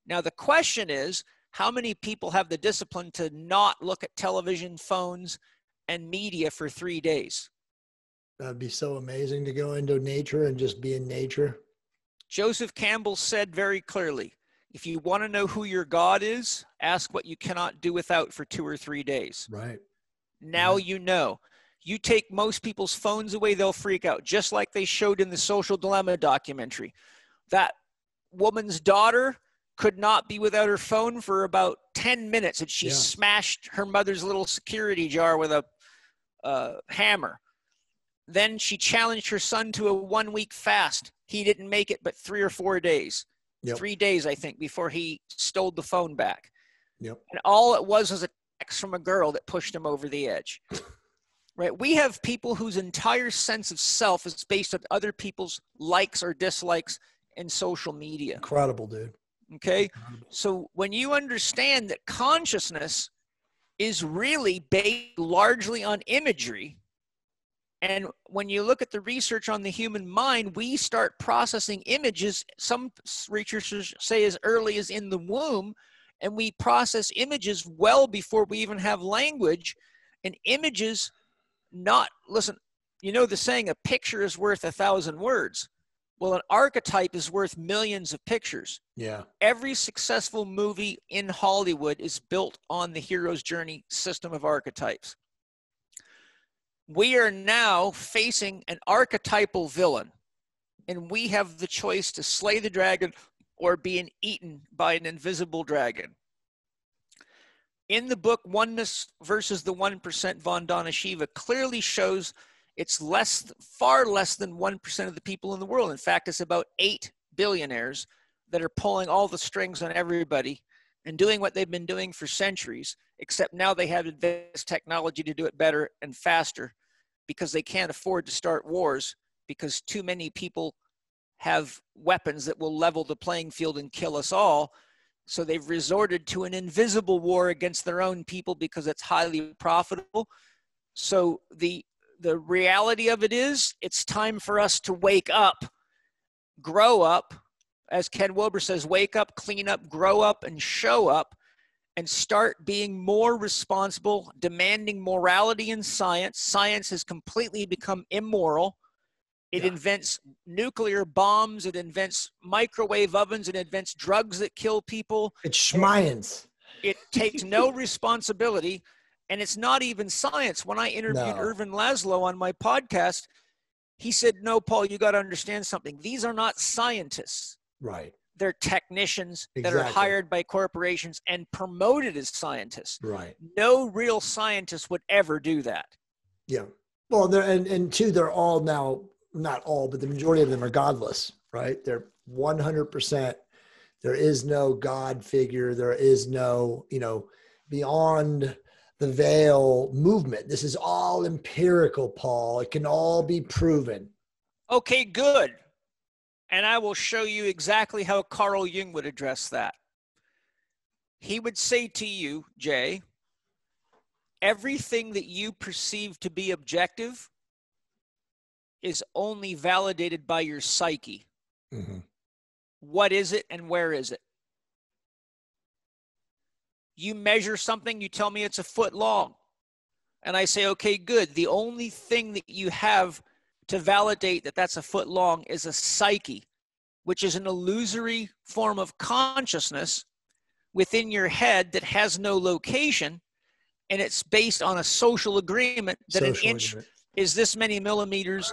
Now, the question is how many people have the discipline to not look at television, phones, and media for three days? That'd be so amazing to go into nature and just be in nature. Joseph Campbell said very clearly if you want to know who your God is, ask what you cannot do without for two or three days. Right. Now Right. you know. You take most people's phones away, they'll freak out, just like they showed in the Social Dilemma documentary. That woman's daughter could not be without her phone for about 10 minutes, and she Yeah. smashed her mother's little security jar with a uh, hammer. Then she challenged her son to a one week fast. He didn't make it, but three or four days. Yep. Three days, I think, before he stole the phone back. Yep. And all it was was a text from a girl that pushed him over the edge. [LAUGHS] right? We have people whose entire sense of self is based on other people's likes or dislikes in social media. Incredible, dude. Okay. Incredible. So when you understand that consciousness is really based largely on imagery, and when you look at the research on the human mind, we start processing images, some researchers say as early as in the womb, and we process images well before we even have language. And images, not, listen, you know the saying, a picture is worth a thousand words. Well, an archetype is worth millions of pictures Yeah. every successful movie in Hollywood is built on the hero's journey system of archetypes. We are now facing an archetypal villain, and we have the choice to slay the dragon or being eaten by an invisible dragon. In the book Oneness versus the 1%, Vandana Shiva clearly shows it's less, far less than 1% of the people in the world. In fact, it's about 8 billionaires that are pulling all the strings on everybody and doing what they've been doing for centuries, except now they have advanced technology to do it better and faster because they can't afford to start wars because too many people have weapons that will level the playing field and kill us all. So they've resorted to an invisible war against their own people because it's highly profitable. So the the reality of it is it's time for us to wake up, grow up, as Ken Wilber says, wake up, clean up, grow up, and show up, and start being more responsible, demanding morality in science. Science has completely become immoral. It Yeah. invents nuclear bombs, it invents microwave ovens, it invents drugs that kill people. It's Schmayans. It takes no [LAUGHS] responsibility, and it's not even science. When I interviewed No. Ervin Laszlo on my podcast, he said, No, Paul, you got to understand something. These are not scientists Right. They're technicians that are hired by corporations and promoted as scientists. Right. No real scientist would ever do that. Yeah. Well, they're and and two, they're all now not all, but the majority of them are godless, right? They're one hundred percent. There is no God figure. There is no, you know, beyond the veil movement. This is all empirical, Paul. It can all be proven. Okay, good. And I will show you exactly how Carl Jung would address that. He would say to you, Jay, everything that you perceive to be objective is only validated by your psyche. Mm-hmm. What is it and where is it? You measure something, you tell me it's a foot long. And I say, okay, good. The only thing that you have to validate that that's a foot long is a psyche, which is an illusory form of consciousness within your head that has no location. And it's based on a social agreement that social an inch agreement. is this many millimeters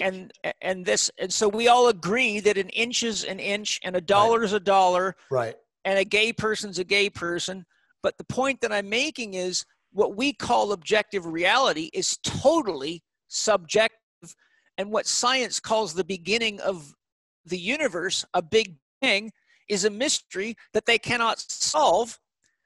and and this and so we all agree that an inch is an inch and a dollar right. is a dollar right and a gay person's a gay person but the point that i'm making is what we call objective reality is totally subjective and what science calls the beginning of the universe a big bang is a mystery that they cannot solve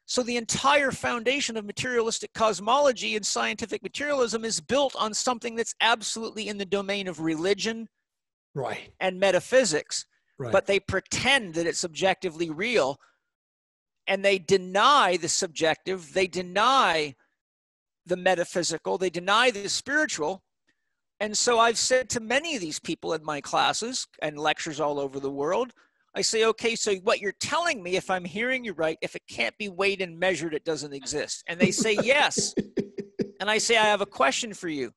so the entire foundation of materialistic cosmology and scientific materialism is built on something that's absolutely in the domain of religion right. and metaphysics. Right. But they pretend that it's objectively real and they deny the subjective, they deny the metaphysical, they deny the spiritual. And so I've said to many of these people in my classes and lectures all over the world, I say, okay, so what you're telling me, if I'm hearing you right, if it can't be weighed and measured, it doesn't exist. And they say, yes. [LAUGHS] and I say, I have a question for you.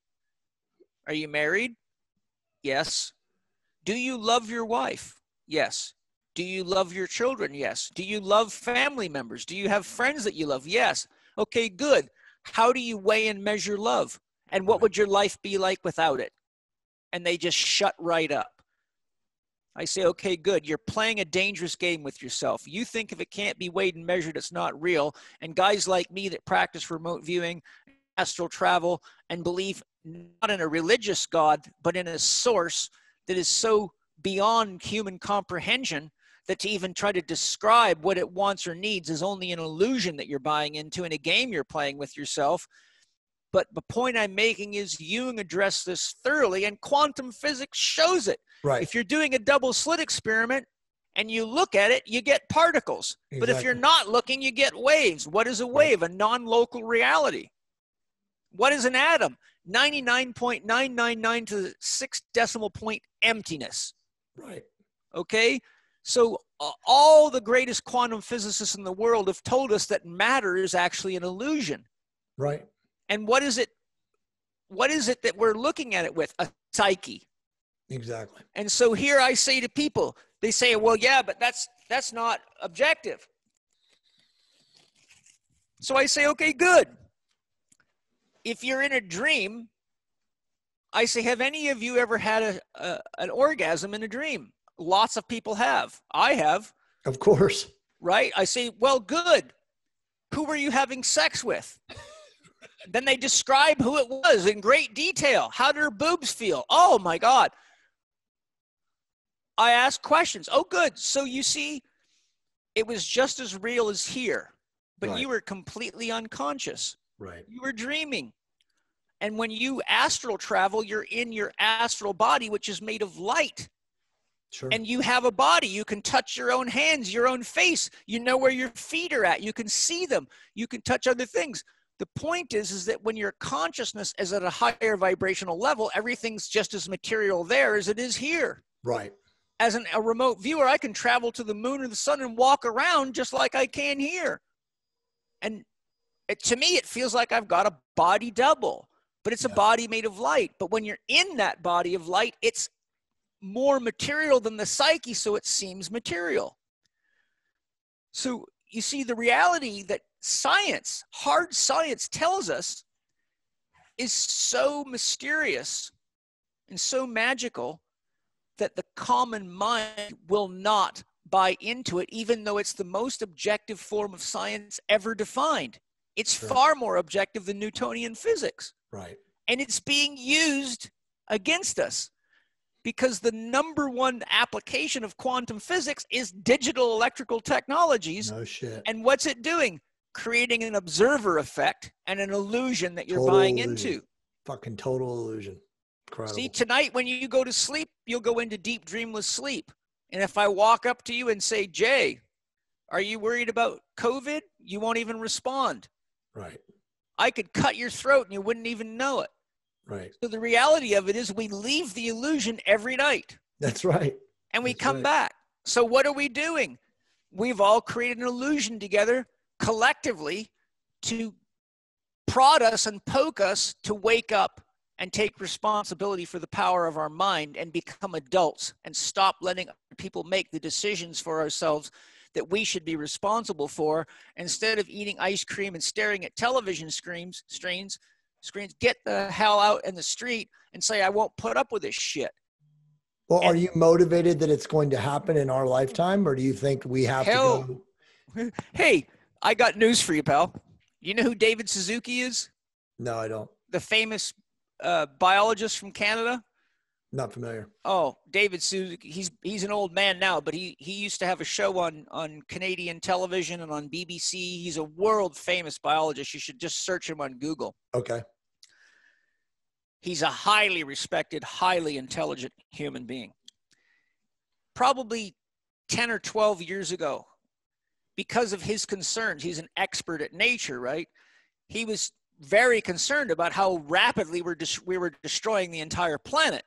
Are you married? Yes. Do you love your wife? Yes. Do you love your children? Yes. Do you love family members? Do you have friends that you love? Yes. Okay, good. How do you weigh and measure love? And what would your life be like without it? And they just shut right up. I say, okay, good. You're playing a dangerous game with yourself. You think if it can't be weighed and measured, it's not real. And guys like me that practice remote viewing, astral travel, and believe not in a religious God, but in a source that is so beyond human comprehension that to even try to describe what it wants or needs is only an illusion that you're buying into in a game you're playing with yourself. But the point I'm making is Jung addressed this thoroughly, and quantum physics shows it. Right. If you're doing a double slit experiment and you look at it, you get particles. Exactly. But if you're not looking, you get waves. What is a wave? Right. A non local reality. What is an atom? 99.999 to the six decimal point emptiness. Right. Okay. So, uh, all the greatest quantum physicists in the world have told us that matter is actually an illusion. Right. And what is it? What is it that we're looking at it with? A psyche. Exactly. And so here I say to people, they say, well, yeah, but that's that's not objective. So I say, okay, good. If you're in a dream, I say, have any of you ever had a, a an orgasm in a dream? Lots of people have. I have. Of course. Right? I say, well, good. Who were you having sex with? Then they describe who it was in great detail. How did her boobs feel? Oh my God. I ask questions. Oh, good. So you see, it was just as real as here, but right. you were completely unconscious. Right. You were dreaming. And when you astral travel, you're in your astral body, which is made of light. Sure. And you have a body. You can touch your own hands, your own face. You know where your feet are at. You can see them. You can touch other things. The point is, is that when your consciousness is at a higher vibrational level, everything's just as material there as it is here. Right as an, a remote viewer, I can travel to the moon or the sun and walk around just like I can here. And it, to me, it feels like I've got a body double, but it's yeah. a body made of light. But when you're in that body of light, it's more material than the psyche, so it seems material. So you see, the reality that science, hard science, tells us is so mysterious and so magical that the common mind will not buy into it, even though it's the most objective form of science ever defined. It's sure. far more objective than Newtonian physics. Right. And it's being used against us because the number one application of quantum physics is digital electrical technologies. No shit. And what's it doing? Creating an observer effect and an illusion that you're total buying illusion. into. Fucking total illusion. Incredible. See, tonight when you go to sleep, you'll go into deep dreamless sleep. And if I walk up to you and say, Jay, are you worried about COVID? You won't even respond. Right. I could cut your throat and you wouldn't even know it. Right. So the reality of it is we leave the illusion every night. That's right. And we That's come right. back. So what are we doing? We've all created an illusion together collectively to prod us and poke us to wake up and take responsibility for the power of our mind and become adults and stop letting people make the decisions for ourselves that we should be responsible for. Instead of eating ice cream and staring at television screens screens screens get the hell out in the street and say i won't put up with this shit. Well and, are you motivated that it's going to happen in our lifetime or do you think we have hell, to go? [LAUGHS] Hey i got news for you pal you know who david suzuki is no i don't the famous uh, biologist from canada not familiar. Oh, David Suzuki. He's he's an old man now, but he he used to have a show on on Canadian television and on BBC. He's a world famous biologist. You should just search him on Google. Okay. He's a highly respected, highly intelligent human being. Probably 10 or 12 years ago, because of his concerns, he's an expert at nature, right? He was very concerned about how rapidly we're dis- we were destroying the entire planet.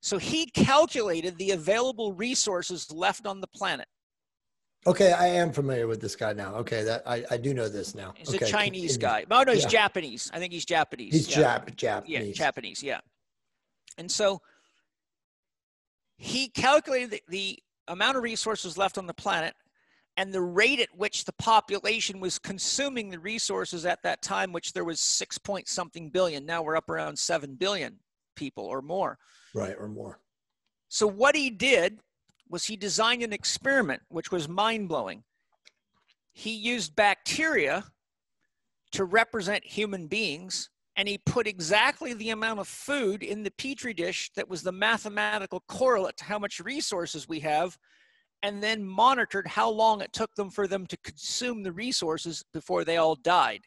So he calculated the available resources left on the planet. Okay, I am familiar with this guy now. Okay, that I, I do know this now. He's okay, a Chinese continue. guy. Oh no, he's yeah. Japanese. I think he's Japanese. He's yeah. Jap Japanese. Yeah, Japanese. Yeah. And so he calculated the, the amount of resources left on the planet and the rate at which the population was consuming the resources at that time, which there was six point something billion. Now we're up around seven billion people or more. Right, or more. So what he did was he designed an experiment which was mind blowing. He used bacteria to represent human beings, and he put exactly the amount of food in the petri dish that was the mathematical correlate to how much resources we have, and then monitored how long it took them for them to consume the resources before they all died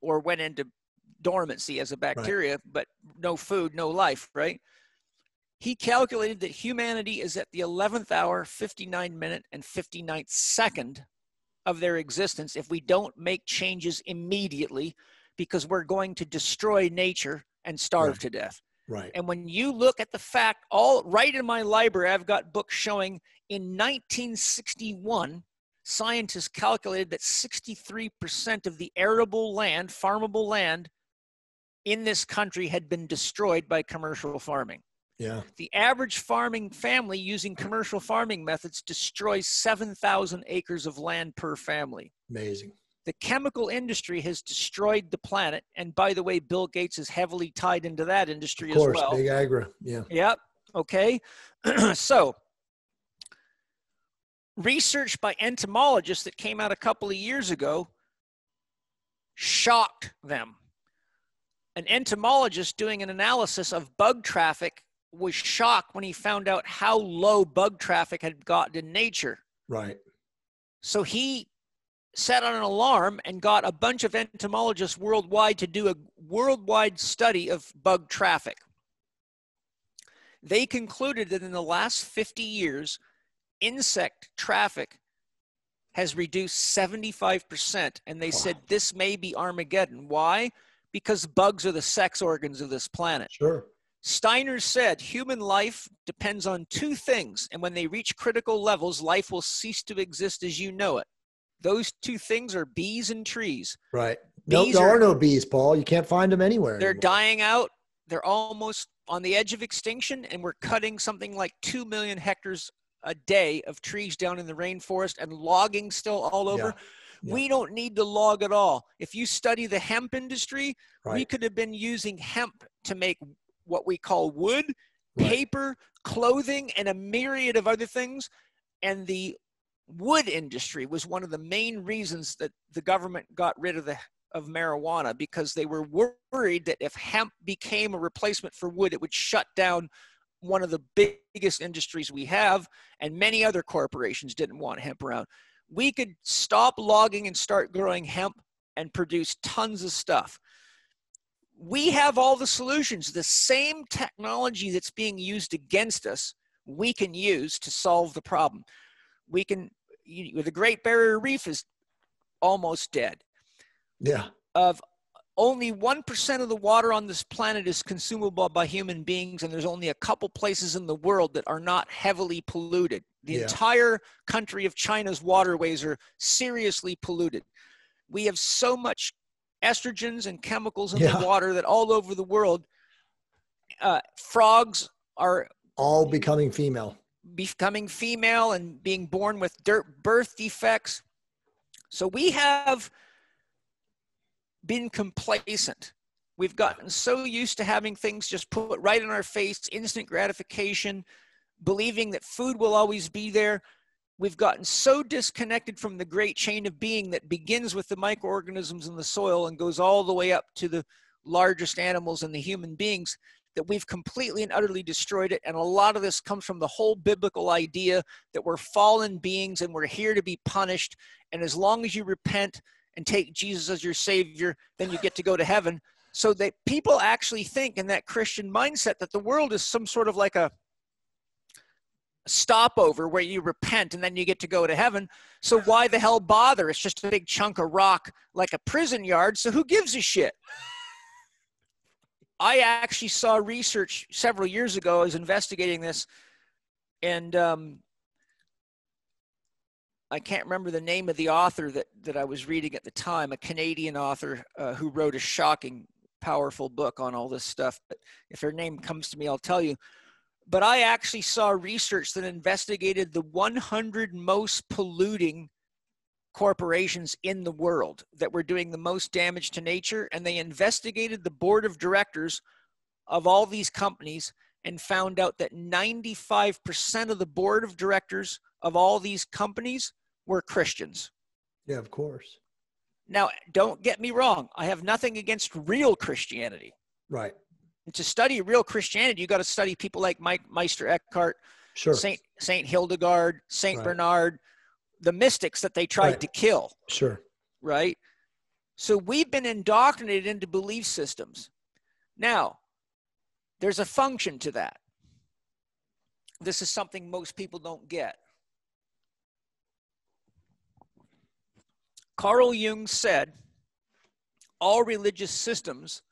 or went into dormancy as a bacteria, right. but no food, no life, right? He calculated that humanity is at the 11th hour, 59 minute, and 59th second of their existence if we don't make changes immediately because we're going to destroy nature and starve right. to death. Right. And when you look at the fact, all right in my library, I've got books showing in 1961, scientists calculated that 63% of the arable land, farmable land, in this country had been destroyed by commercial farming. Yeah. The average farming family using commercial farming methods destroys 7,000 acres of land per family. Amazing. The chemical industry has destroyed the planet. And by the way, Bill Gates is heavily tied into that industry of course, as well. Big agra. Yeah. Yep. Okay. [CLEARS THROAT] so, research by entomologists that came out a couple of years ago shocked them an entomologist doing an analysis of bug traffic was shocked when he found out how low bug traffic had gotten in nature. Right. So he set on an alarm and got a bunch of entomologists worldwide to do a worldwide study of bug traffic. They concluded that in the last 50 years, insect traffic has reduced 75%. And they wow. said this may be Armageddon. Why? because bugs are the sex organs of this planet. Sure. Steiner said human life depends on two things, and when they reach critical levels, life will cease to exist as you know it. Those two things are bees and trees. Right. No, there are, are, no bees, Paul. You can't find them anywhere. They're anymore. dying out. They're almost on the edge of extinction, and we're cutting something like 2 million hectares a day of trees down in the rainforest and logging still all over. Yeah. Yeah. We don't need to log at all. If you study the hemp industry, right. we could have been using hemp to make what we call wood, right. paper, clothing, and a myriad of other things. And the wood industry was one of the main reasons that the government got rid of the of marijuana because they were worried that if hemp became a replacement for wood, it would shut down one of the biggest industries we have, and many other corporations didn't want hemp around we could stop logging and start growing hemp and produce tons of stuff. We have all the solutions. The same technology that's being used against us, we can use to solve the problem. We can, you, the Great Barrier Reef is almost dead. Yeah. Of only 1% of the water on this planet is consumable by human beings, and there's only a couple places in the world that are not heavily polluted The Yeah. entire country of China's waterways are seriously polluted. We have so much estrogens and chemicals in Yeah. the water that all over the world, uh, frogs are All becoming female. becoming female and being born with dirt birth defects. So we have been complacent. We've gotten so used to having things just put right in our face, instant gratification, believing that food will always be there. We've gotten so disconnected from the great chain of being that begins with the microorganisms in the soil and goes all the way up to the largest animals and the human beings that we've completely and utterly destroyed it. And a lot of this comes from the whole biblical idea that we're fallen beings and we're here to be punished. And as long as you repent and take Jesus as your savior, then you get to go to heaven. So that people actually think in that Christian mindset that the world is some sort of like a stopover where you repent and then you get to go to heaven. So why the hell bother? It's just a big chunk of rock like a prison yard. So who gives a shit? I actually saw research several years ago. I was investigating this, and um, I can't remember the name of the author that that I was reading at the time. A Canadian author uh, who wrote a shocking, powerful book on all this stuff. But if her name comes to me, I'll tell you. But I actually saw research that investigated the 100 most polluting corporations in the world that were doing the most damage to nature and they investigated the board of directors of all these companies and found out that 95% of the board of directors of all these companies were Christians. Yeah, of course. Now, don't get me wrong, I have nothing against real Christianity. Right. And to study real Christianity, you got to study people like Mike Meister Eckhart, Sure. Saint Saint Hildegard, Saint Right. Bernard, the mystics that they tried Right. to kill. Sure. right? So we've been indoctrinated into belief systems. Now, there's a function to that. This is something most people don't get. Carl Jung said all religious systems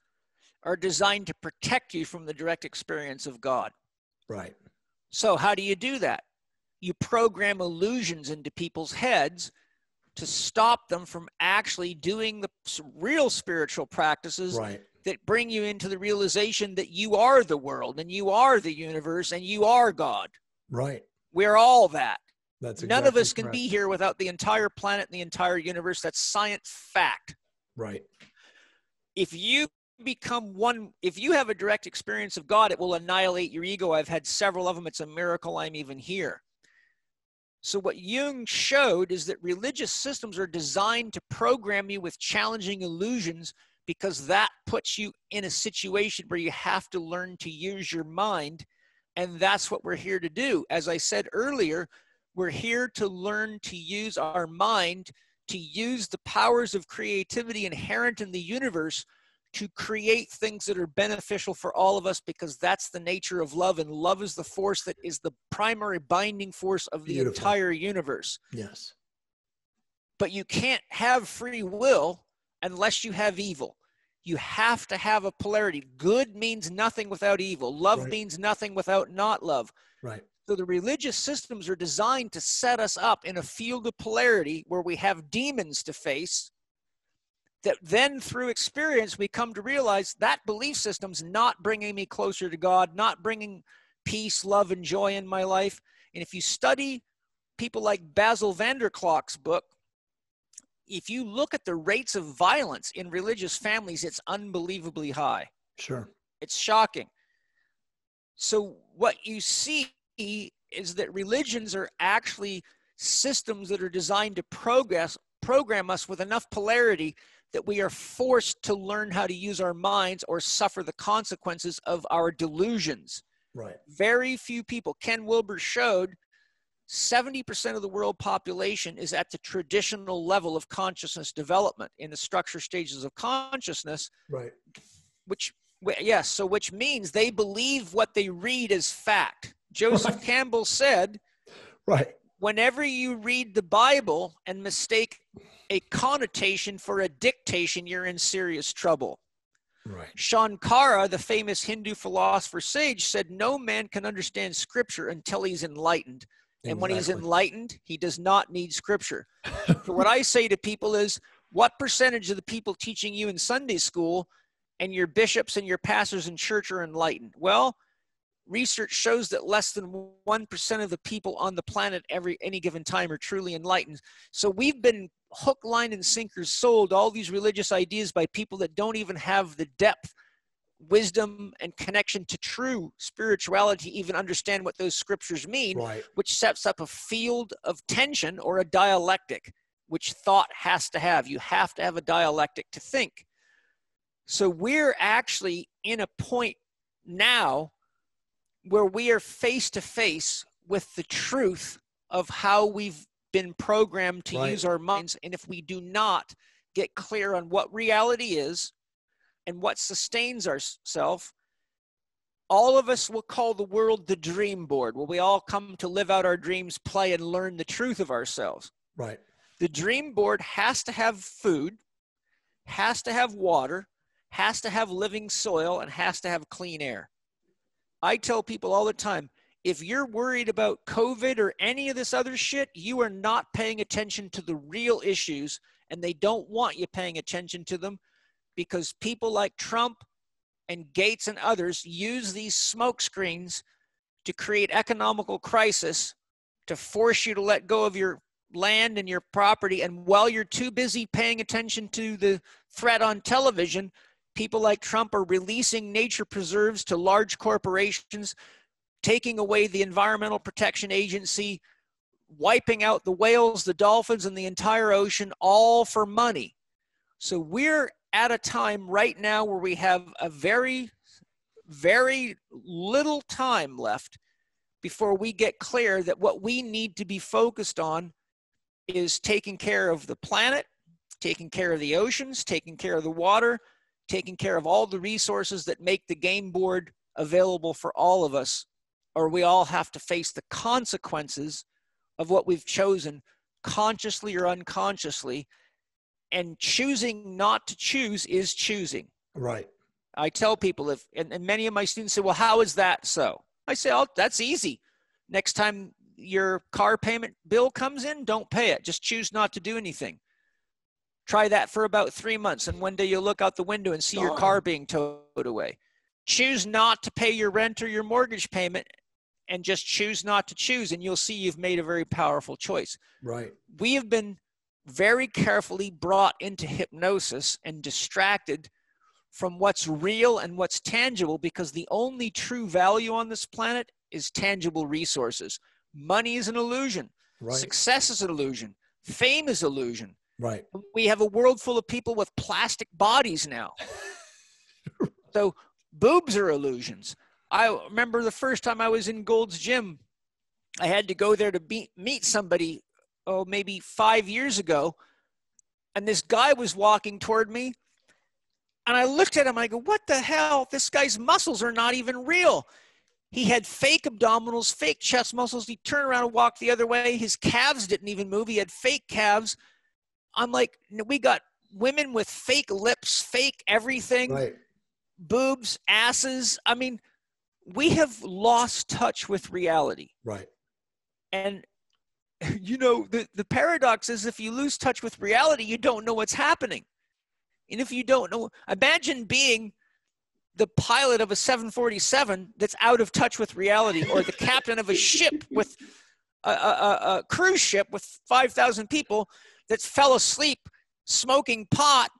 are designed to protect you from the direct experience of God. Right. So, how do you do that? You program illusions into people's heads to stop them from actually doing the real spiritual practices Right. that bring you into the realization that you are the world and you are the universe and you are God. Right. We're all that. That's None of us can correct. be here without the entire planet and the entire universe. That's science fact. Right. if you become one if you have a direct experience of god it will annihilate your ego i've had several of them it's a miracle i'm even here so what jung showed is that religious systems are designed to program you with challenging illusions because that puts you in a situation where you have to learn to use your mind and that's what we're here to do as i said earlier we're here to learn to use our mind to use the powers of creativity inherent in the universe to create things that are beneficial for all of us because that's the nature of love and love is the force that is the primary binding force of the Beautiful. entire universe Yes. but you can't have free will unless you have evil you have to have a polarity good means nothing without evil love Right. means nothing without not love Right. So the religious systems are designed to set us up in a field of polarity where we have demons to face. That then through experience, we come to realize that belief system's not bringing me closer to God, not bringing peace, love, and joy in my life. And if you study people like Bessel van der Kolk's book, if you look at the rates of violence in religious families, it's unbelievably high. Sure. It's shocking. So, what you see is that religions are actually systems that are designed to progress, program us with enough polarity that we are forced to learn how to use our minds or suffer the consequences of our delusions. Right. Very few people, Ken Wilber showed 70% of the world population is at the traditional level of consciousness development in the structure stages of consciousness Right. which yes so which means they believe what they read as fact joseph Right. campbell said Right. whenever you read the bible and mistake a connotation for a dictation you're in serious trouble Right. shankara the famous hindu philosopher sage said no man can understand scripture until he's enlightened And when he's enlightened, he does not need scripture. [LAUGHS] so what I say to people is, what percentage of the people teaching you in Sunday school and your bishops and your pastors in church are enlightened? Well, research shows that less than 1% of the people on the planet every any given time are truly enlightened. So we've been hook, line, and sinkers sold all these religious ideas by people that don't even have the depth wisdom and connection to true spirituality even understand what those scriptures mean right. which sets up a field of tension or a dialectic which thought has to have you have to have a dialectic to think so we're actually in a point now where we are face to face with the truth of how we've been programmed to right. use our minds and if we do not get clear on what reality is and what sustains ourself, all of us will call the world the dream board, where we all come to live out our dreams, play, and learn the truth of ourselves. Right. The dream board has to have food, has to have water, has to have living soil, and has to have clean air. I tell people all the time if you're worried about COVID or any of this other shit, you are not paying attention to the real issues, and they don't want you paying attention to them because people like Trump and Gates and others use these smoke screens to create economical crisis to force you to let go of your land and your property. And while you're too busy paying attention to the threat on television people like Trump are releasing nature preserves to large corporations taking away the environmental protection agency wiping out the whales the dolphins and the entire ocean all for money. So we're at a time right now where we have a very, very little time left before we get clear that what we need to be focused on is taking care of the planet, taking care of the oceans, taking care of the water, taking care of all the resources that make the game board available for all of us, or we all have to face the consequences of what we've chosen consciously or unconsciously and choosing not to choose is choosing. Right. I tell people if, and, and many of my students say, well, how is that so? I say, oh, that's easy. Next time your car payment bill comes in, don't pay it. Just choose not to do anything. Try that for about three months, and one day you'll look out the window and see your car being towed away. Choose not to pay your rent or your mortgage payment and just choose not to choose, and you'll see you've made a very powerful choice. Right. We have been very carefully brought into hypnosis and distracted from what's real and what's tangible because the only true value on this planet is tangible resources. Money is an illusion. Right. Success is an illusion. Fame is illusion. Right. We have a world full of people with plastic bodies now. [LAUGHS] so boobs are illusions. I remember the first time I was in Gold's Gym, I had to go there to be, meet somebody oh, maybe five years ago. And this guy was walking toward me. And I looked at him. I go, what the hell? This guy's muscles are not even real. He had fake abdominals, fake chest muscles. He turned around and walked the other way. His calves didn't even move. He had fake calves. I'm like, we got women with fake lips, fake everything, right. boobs, asses. I mean, we have lost touch with reality. Right. And [LAUGHS] you know, the, the paradox is if you lose touch with reality, you don't know what's happening. And if you don't know, imagine being the pilot of a 747 that's out of touch with reality, or the captain of a ship with [LAUGHS] a, a, a cruise ship with 5,000 people that fell asleep smoking pot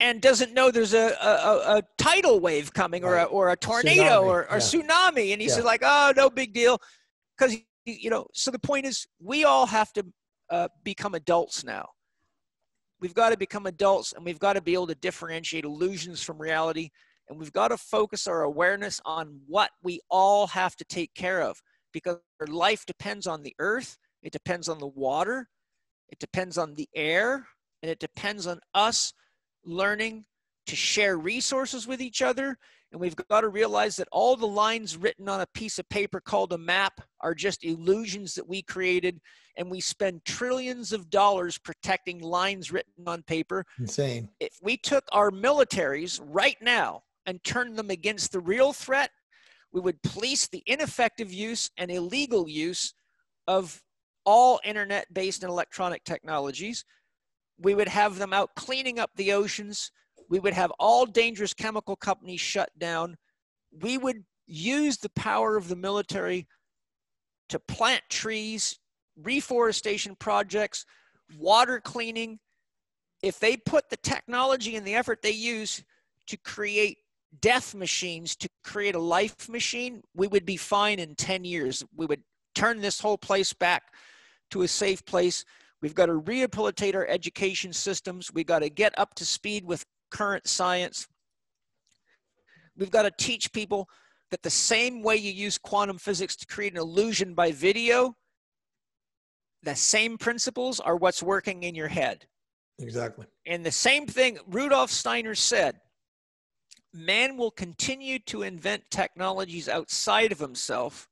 and doesn't know there's a, a, a tidal wave coming or a, or a tornado tsunami. or, or yeah. tsunami. And he yeah. says like, oh, no big deal. Because you know, so the point is, we all have to uh, become adults now. We've got to become adults and we've got to be able to differentiate illusions from reality. And we've got to focus our awareness on what we all have to take care of because our life depends on the earth, it depends on the water, it depends on the air, and it depends on us learning to share resources with each other and we've got to realize that all the lines written on a piece of paper called a map are just illusions that we created. And we spend trillions of dollars protecting lines written on paper. Insane. If we took our militaries right now and turned them against the real threat, we would police the ineffective use and illegal use of all internet based and electronic technologies. We would have them out cleaning up the oceans. We would have all dangerous chemical companies shut down. We would use the power of the military to plant trees, reforestation projects, water cleaning. If they put the technology and the effort they use to create death machines to create a life machine, we would be fine in 10 years. We would turn this whole place back to a safe place. We've got to rehabilitate our education systems. We've got to get up to speed with current science. We've got to teach people that the same way you use quantum physics to create an illusion by video, the same principles are what's working in your head. Exactly. And the same thing Rudolf Steiner said man will continue to invent technologies outside of himself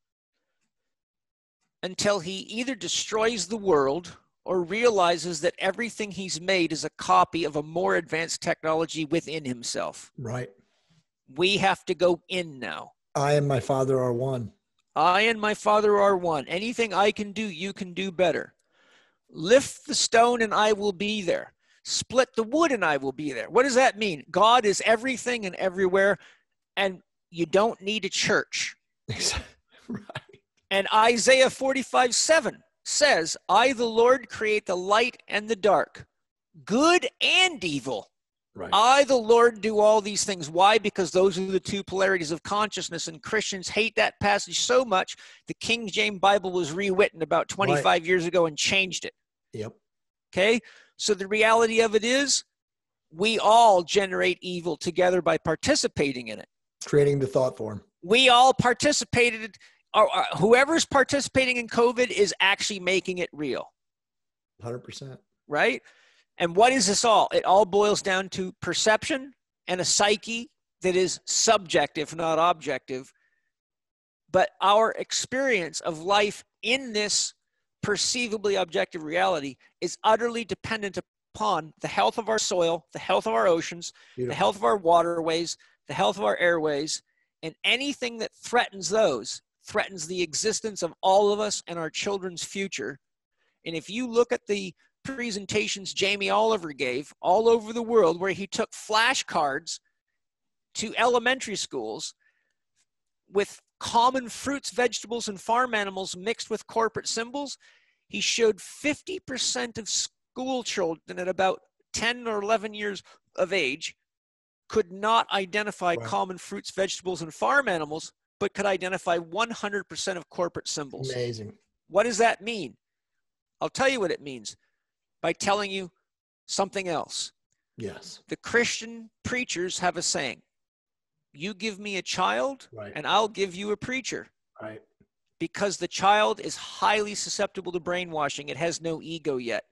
until he either destroys the world or realizes that everything he's made is a copy of a more advanced technology within himself. Right. We have to go in now. I and my father are one. I and my father are one. Anything I can do, you can do better. Lift the stone and I will be there. Split the wood and I will be there. What does that mean? God is everything and everywhere, and you don't need a church. [LAUGHS] [LAUGHS] right. And Isaiah 45 7 says, I, the Lord, create the light and the dark, good and evil. Right. I, the Lord, do all these things. Why? Because those are the two polarities of consciousness, and Christians hate that passage so much. The King James Bible was rewritten about 25 right. years ago and changed it. Yep. Okay. So the reality of it is, we all generate evil together by participating in it. Creating the thought form. We all participated or, or whoever's participating in COVID is actually making it real. 100%. Right? And what is this all? It all boils down to perception and a psyche that is subjective, not objective. But our experience of life in this perceivably objective reality is utterly dependent upon the health of our soil, the health of our oceans, Beautiful. the health of our waterways, the health of our airways, and anything that threatens those threatens the existence of all of us and our children's future. And if you look at the presentations Jamie Oliver gave all over the world, where he took flashcards to elementary schools with common fruits, vegetables, and farm animals mixed with corporate symbols, he showed 50% of school children at about 10 or 11 years of age could not identify wow. common fruits, vegetables, and farm animals but could identify 100% of corporate symbols. Amazing. What does that mean? I'll tell you what it means by telling you something else. Yes. The Christian preachers have a saying You give me a child, right. and I'll give you a preacher. Right. Because the child is highly susceptible to brainwashing, it has no ego yet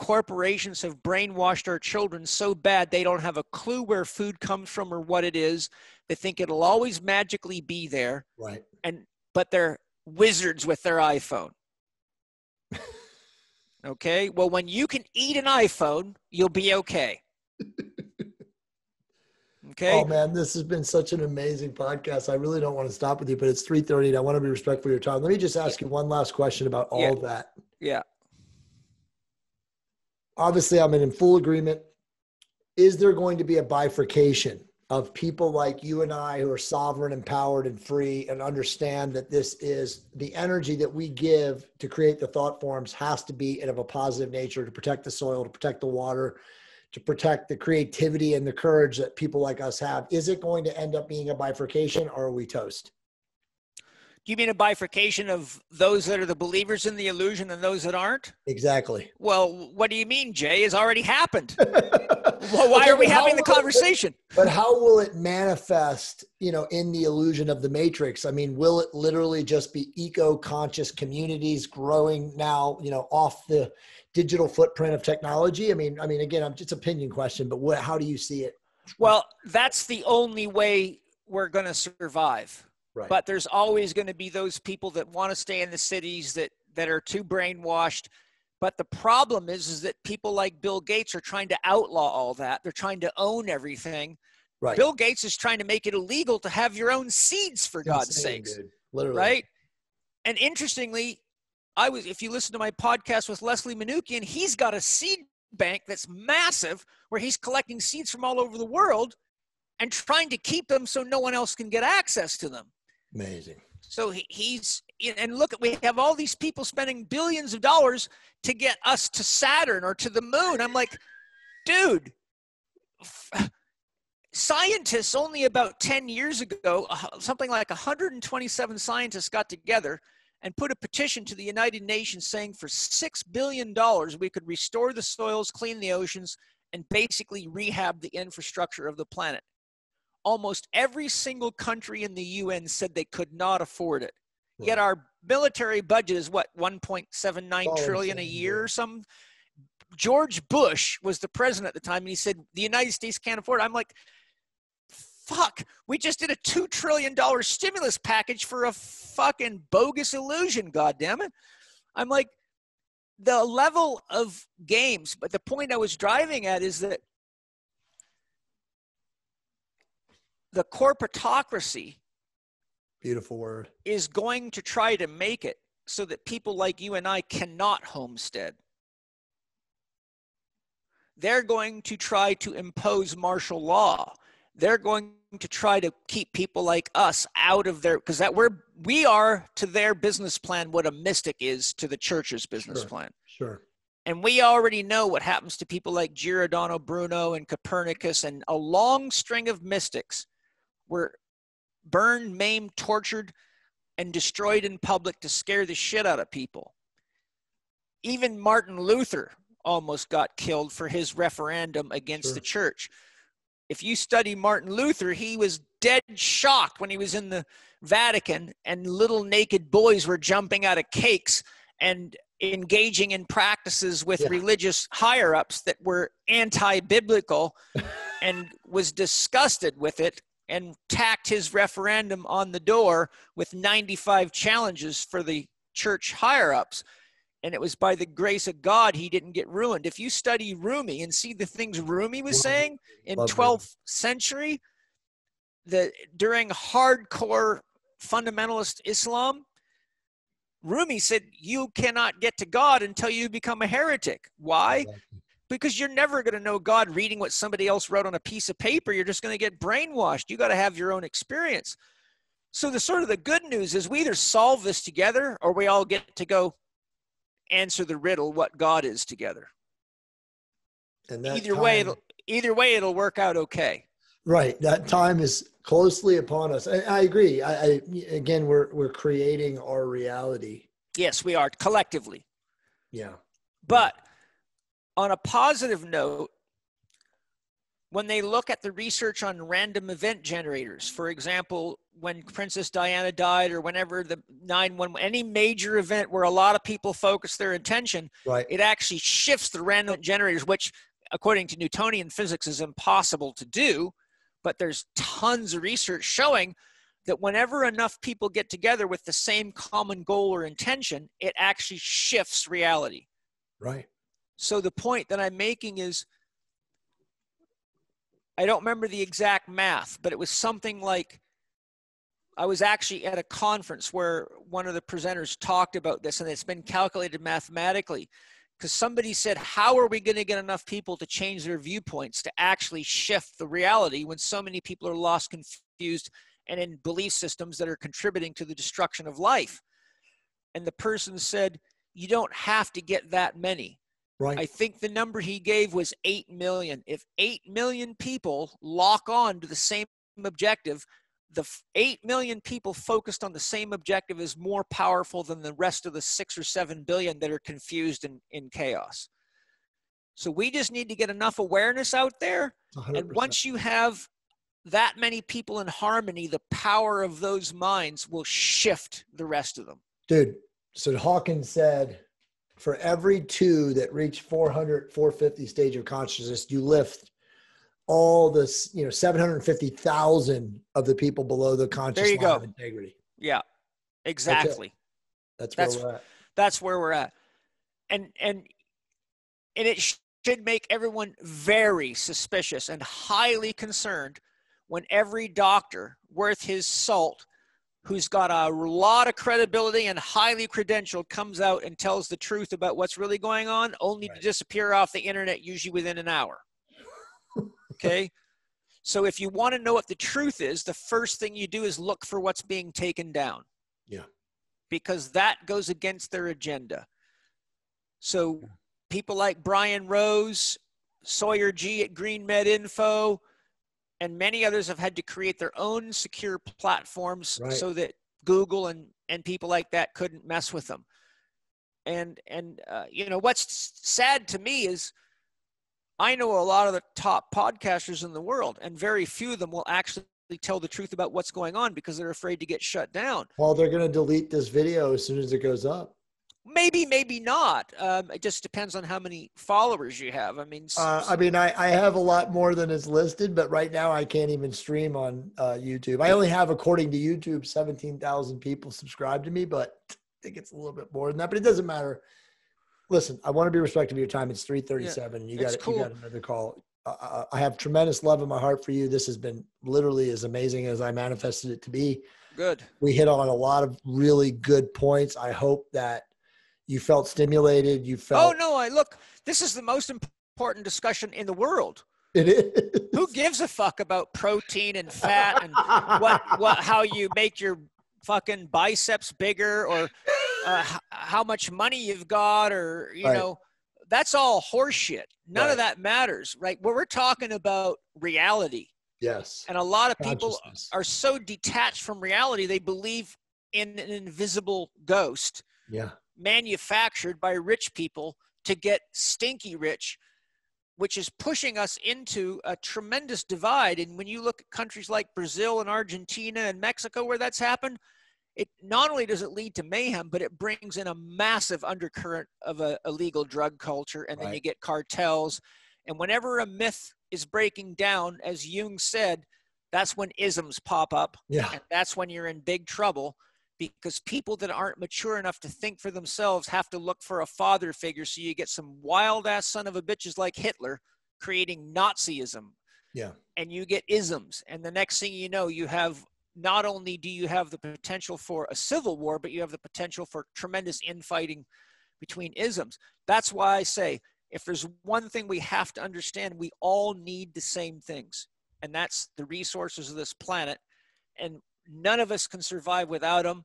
corporations have brainwashed our children so bad they don't have a clue where food comes from or what it is. They think it'll always magically be there. Right. And but they're wizards with their iPhone. [LAUGHS] okay? Well, when you can eat an iPhone, you'll be okay. Okay. Oh man, this has been such an amazing podcast. I really don't want to stop with you, but it's 3:30 and I want to be respectful of your time. Let me just ask you one last question about all yeah. that. Yeah obviously I'm in full agreement. Is there going to be a bifurcation of people like you and I who are sovereign, empowered, and free and understand that this is the energy that we give to create the thought forms has to be of a positive nature to protect the soil, to protect the water, to protect the creativity and the courage that people like us have. Is it going to end up being a bifurcation or are we toast? Do you mean a bifurcation of those that are the believers in the illusion and those that aren't? Exactly. Well, what do you mean, Jay? Has already happened. [LAUGHS] well, why okay, are we having the conversation? It, but how will it manifest, you know, in the illusion of the matrix? I mean, will it literally just be eco-conscious communities growing now, you know, off the digital footprint of technology? I mean, I mean, again, I'm just opinion question, but what, how do you see it? Well, that's the only way we're going to survive Right. But there's always going to be those people that want to stay in the cities that that are too brainwashed. But the problem is, is that people like Bill Gates are trying to outlaw all that. They're trying to own everything. Right. Bill Gates is trying to make it illegal to have your own seeds, for God's sakes. Literally. Right. And interestingly, I was, if you listen to my podcast with Leslie Manookian, he's got a seed bank that's massive where he's collecting seeds from all over the world and trying to keep them so no one else can get access to them. Amazing. So he, he's, and look, at we have all these people spending billions of dollars to get us to Saturn or to the moon. I'm like, dude, scientists only about 10 years ago, something like 127 scientists got together and put a petition to the United Nations saying for $6 billion we could restore the soils, clean the oceans, and basically rehab the infrastructure of the planet. Almost every single country in the UN said they could not afford it. Right. Yet our military budget is what 1.79 oh, trillion a year or some George Bush was the president at the time and he said the United States can't afford it. I'm like fuck, we just did a $2 trillion stimulus package for a fucking bogus illusion, God damn it! I'm like, the level of games, but the point I was driving at is that the corporatocracy beautiful word is going to try to make it so that people like you and I cannot homestead. They're going to try to impose martial law they're going to try to keep people like us out of their because that we're we are to their business plan what a mystic is to the church's business sure, plan. Sure. And we already know what happens to people like Giordano Bruno and Copernicus and a long string of mystics were burned, maimed, tortured, and destroyed in public to scare the shit out of people. Even Martin Luther almost got killed for his referendum against sure. the church if you study Martin Luther, he was dead shocked when he was in the Vatican and little naked boys were jumping out of cakes and engaging in practices with yeah. religious higher ups that were anti biblical [LAUGHS] and was disgusted with it and tacked his referendum on the door with 95 challenges for the church higher ups and it was by the grace of God he didn't get ruined. If you study Rumi and see the things Rumi was saying in Love 12th century, the during hardcore fundamentalist Islam, Rumi said you cannot get to God until you become a heretic. Why? Because you're never going to know God reading what somebody else wrote on a piece of paper. You're just going to get brainwashed. You got to have your own experience. So the sort of the good news is we either solve this together or we all get to go answer the riddle what God is together. And either time, way, it'll, either way, it'll work out okay. Right. That time is closely upon us. I, I agree. I, I, again, we're we're creating our reality. Yes, we are collectively. Yeah. But on a positive note, when they look at the research on random event generators, for example, when Princess Diana died or whenever the 911, any major event where a lot of people focus their attention, right. it actually shifts the random generators, which according to Newtonian physics is impossible to do. But there's tons of research showing that whenever enough people get together with the same common goal or intention, it actually shifts reality. Right. So the point that I'm making is I don't remember the exact math, but it was something like I was actually at a conference where one of the presenters talked about this, and it's been calculated mathematically. Because somebody said, How are we going to get enough people to change their viewpoints to actually shift the reality when so many people are lost, confused, and in belief systems that are contributing to the destruction of life? And the person said, You don't have to get that many. Right. I think the number he gave was 8 million. If 8 million people lock on to the same objective, the 8 million people focused on the same objective is more powerful than the rest of the 6 or 7 billion that are confused and in chaos. So we just need to get enough awareness out there. 100%. And once you have that many people in harmony, the power of those minds will shift the rest of them. Dude, so Hawkins said, for every two that reach 400 450 stage of consciousness you lift all this you know 750,000 of the people below the conscious there you go. integrity. Yeah exactly. That's, that's, where we're at. that's where we're at. And and and it should make everyone very suspicious and highly concerned when every doctor worth his salt who's got a lot of credibility and highly credentialed comes out and tells the truth about what's really going on, only right. to disappear off the internet, usually within an hour. [LAUGHS] okay. So if you want to know what the truth is, the first thing you do is look for what's being taken down. Yeah. Because that goes against their agenda. So people like Brian Rose, Sayer Ji at GreenMedInfo, and many others have had to create their own secure platforms right. so that Google and, and people like that couldn't mess with them. And and uh, you know what's sad to me is I know a lot of the top podcasters in the world, and very few of them will actually tell the truth about what's going on because they're afraid to get shut down. Well, they're going to delete this video as soon as it goes up. Maybe, maybe not. Um, it just depends on how many followers you have. I mean, uh, I mean, I, I have a lot more than is listed, but right now I can't even stream on uh, YouTube. I only have, according to YouTube, seventeen thousand people subscribe to me, but I think it's a little bit more than that. But it doesn't matter. Listen, I want to be respectful of your time. It's three thirty-seven. Yeah, you got cool. you got another call. Uh, I have tremendous love in my heart for you. This has been literally as amazing as I manifested it to be. Good. We hit on a lot of really good points. I hope that you felt stimulated you felt oh no i look this is the most important discussion in the world. It is. Who gives a fuck about protein and fat and what what how you make your fucking biceps bigger or uh, how much money you've got or you right. know that's all horseshit. None right. of that matters right? Where we're talking about reality. Yes. And a lot of people are so detached from reality they believe in an invisible ghost. Yeah manufactured by rich people to get stinky rich, which is pushing us into a tremendous divide. And when you look at countries like Brazil and Argentina and Mexico where that's happened, it not only does it lead to mayhem, but it brings in a massive undercurrent of a illegal drug culture, and then right. you get cartels. And whenever a myth is breaking down, as Jung said, that's when isms pop up. Yeah. And that's when you're in big trouble because people that aren't mature enough to think for themselves have to look for a father figure. So you get some wild ass son of a bitches like Hitler creating Nazism. Yeah. And you get isms. And the next thing you know, you have not only do you have the potential for a civil war, but you have the potential for tremendous infighting between isms. That's why I say if there's one thing we have to understand, we all need the same things, and that's the resources of this planet. And none of us can survive without them.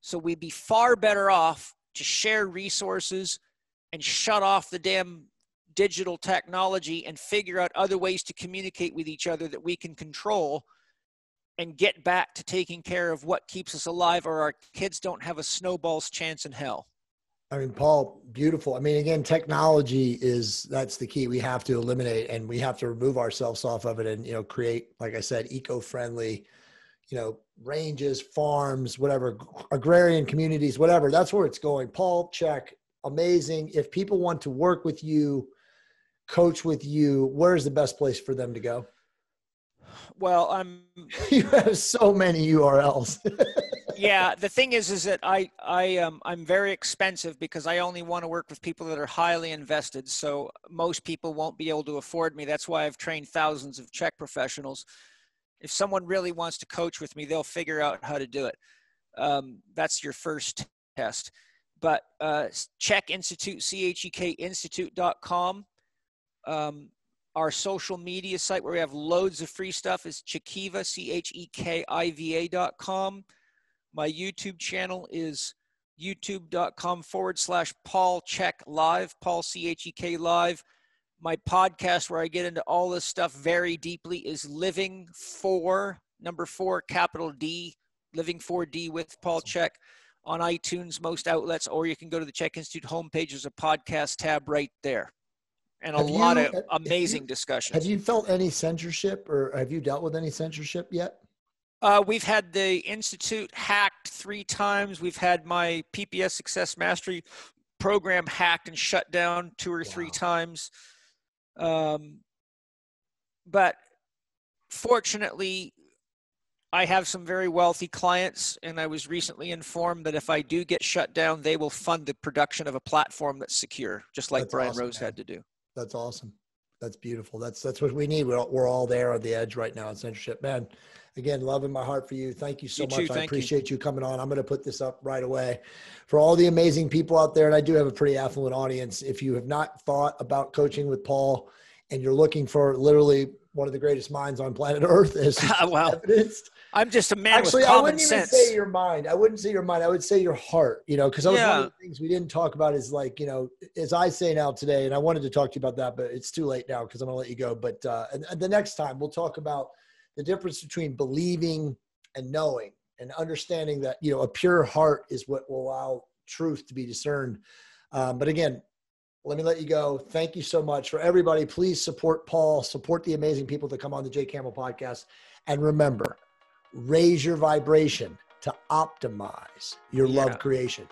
So we'd be far better off to share resources and shut off the damn digital technology and figure out other ways to communicate with each other that we can control and get back to taking care of what keeps us alive or our kids don't have a snowball's chance in hell. I mean, Paul, beautiful. I mean, again, technology is that's the key. We have to eliminate and we have to remove ourselves off of it and, you know, create, like I said, eco friendly you know, ranges, farms, whatever, agrarian communities, whatever. That's where it's going. Paul, Chek. Amazing. If people want to work with you, coach with you, where's the best place for them to go? Well, I'm. [LAUGHS] you have so many URLs. [LAUGHS] yeah, the thing is, is that I, I, um, I'm very expensive because I only want to work with people that are highly invested. So most people won't be able to afford me. That's why I've trained thousands of CHEK professionals if someone really wants to coach with me, they'll figure out how to do it. Um, that's your first test. But uh, CHEK Institute, C-H-E-K Institute.com. Um, our social media site where we have loads of free stuff is Chekiva, C-H-E-K-I-V-A dot com. My YouTube channel is youtube.com forward slash Paul Chek Live, Paul C-H-E-K Live my podcast where I get into all this stuff very deeply is Living for number four, capital D, Living for D with Paul Chek on iTunes, most outlets, or you can go to the CHEK Institute homepage. There's a podcast tab right there. And a have lot you, of amazing you, discussions. Have you felt any censorship or have you dealt with any censorship yet? Uh, we've had the Institute hacked three times. We've had my PPS Success Mastery program hacked and shut down two or wow. three times. Um, but fortunately, I have some very wealthy clients, and I was recently informed that if I do get shut down, they will fund the production of a platform that's secure, just like that's Brian awesome, Rose man. had to do. That's awesome. That's beautiful. That's that's what we need. We're all, we're all there on the edge right now in censorship, man. Again, love in my heart for you. Thank you so You much. too. I Thank you. appreciate you. coming on. I'm going to put this up right away for all the amazing people out there. And I do have a pretty affluent audience. If you have not thought about coaching with Paul and you're looking for literally one of the greatest minds on planet Earth, as [LAUGHS] Wow. [LAUGHS] evidenced, I'm just a man Actually, I wouldn't even say your mind. I wouldn't say your mind. I would say your heart. You know, because that was one Yeah. of the things we didn't talk about. Is like you know, as I say now today, and I wanted to talk to you about that, but it's too late now because I'm going to let you go. But uh, the next time we'll talk about the difference between believing and knowing, and understanding that you know a pure heart is what will allow truth to be discerned. Um, but again. Let me let you go. Thank you so much for everybody. Please support Paul, support the amazing people that come on the Jay Campbell podcast. And remember, raise your vibration to optimize your Yeah. love creation.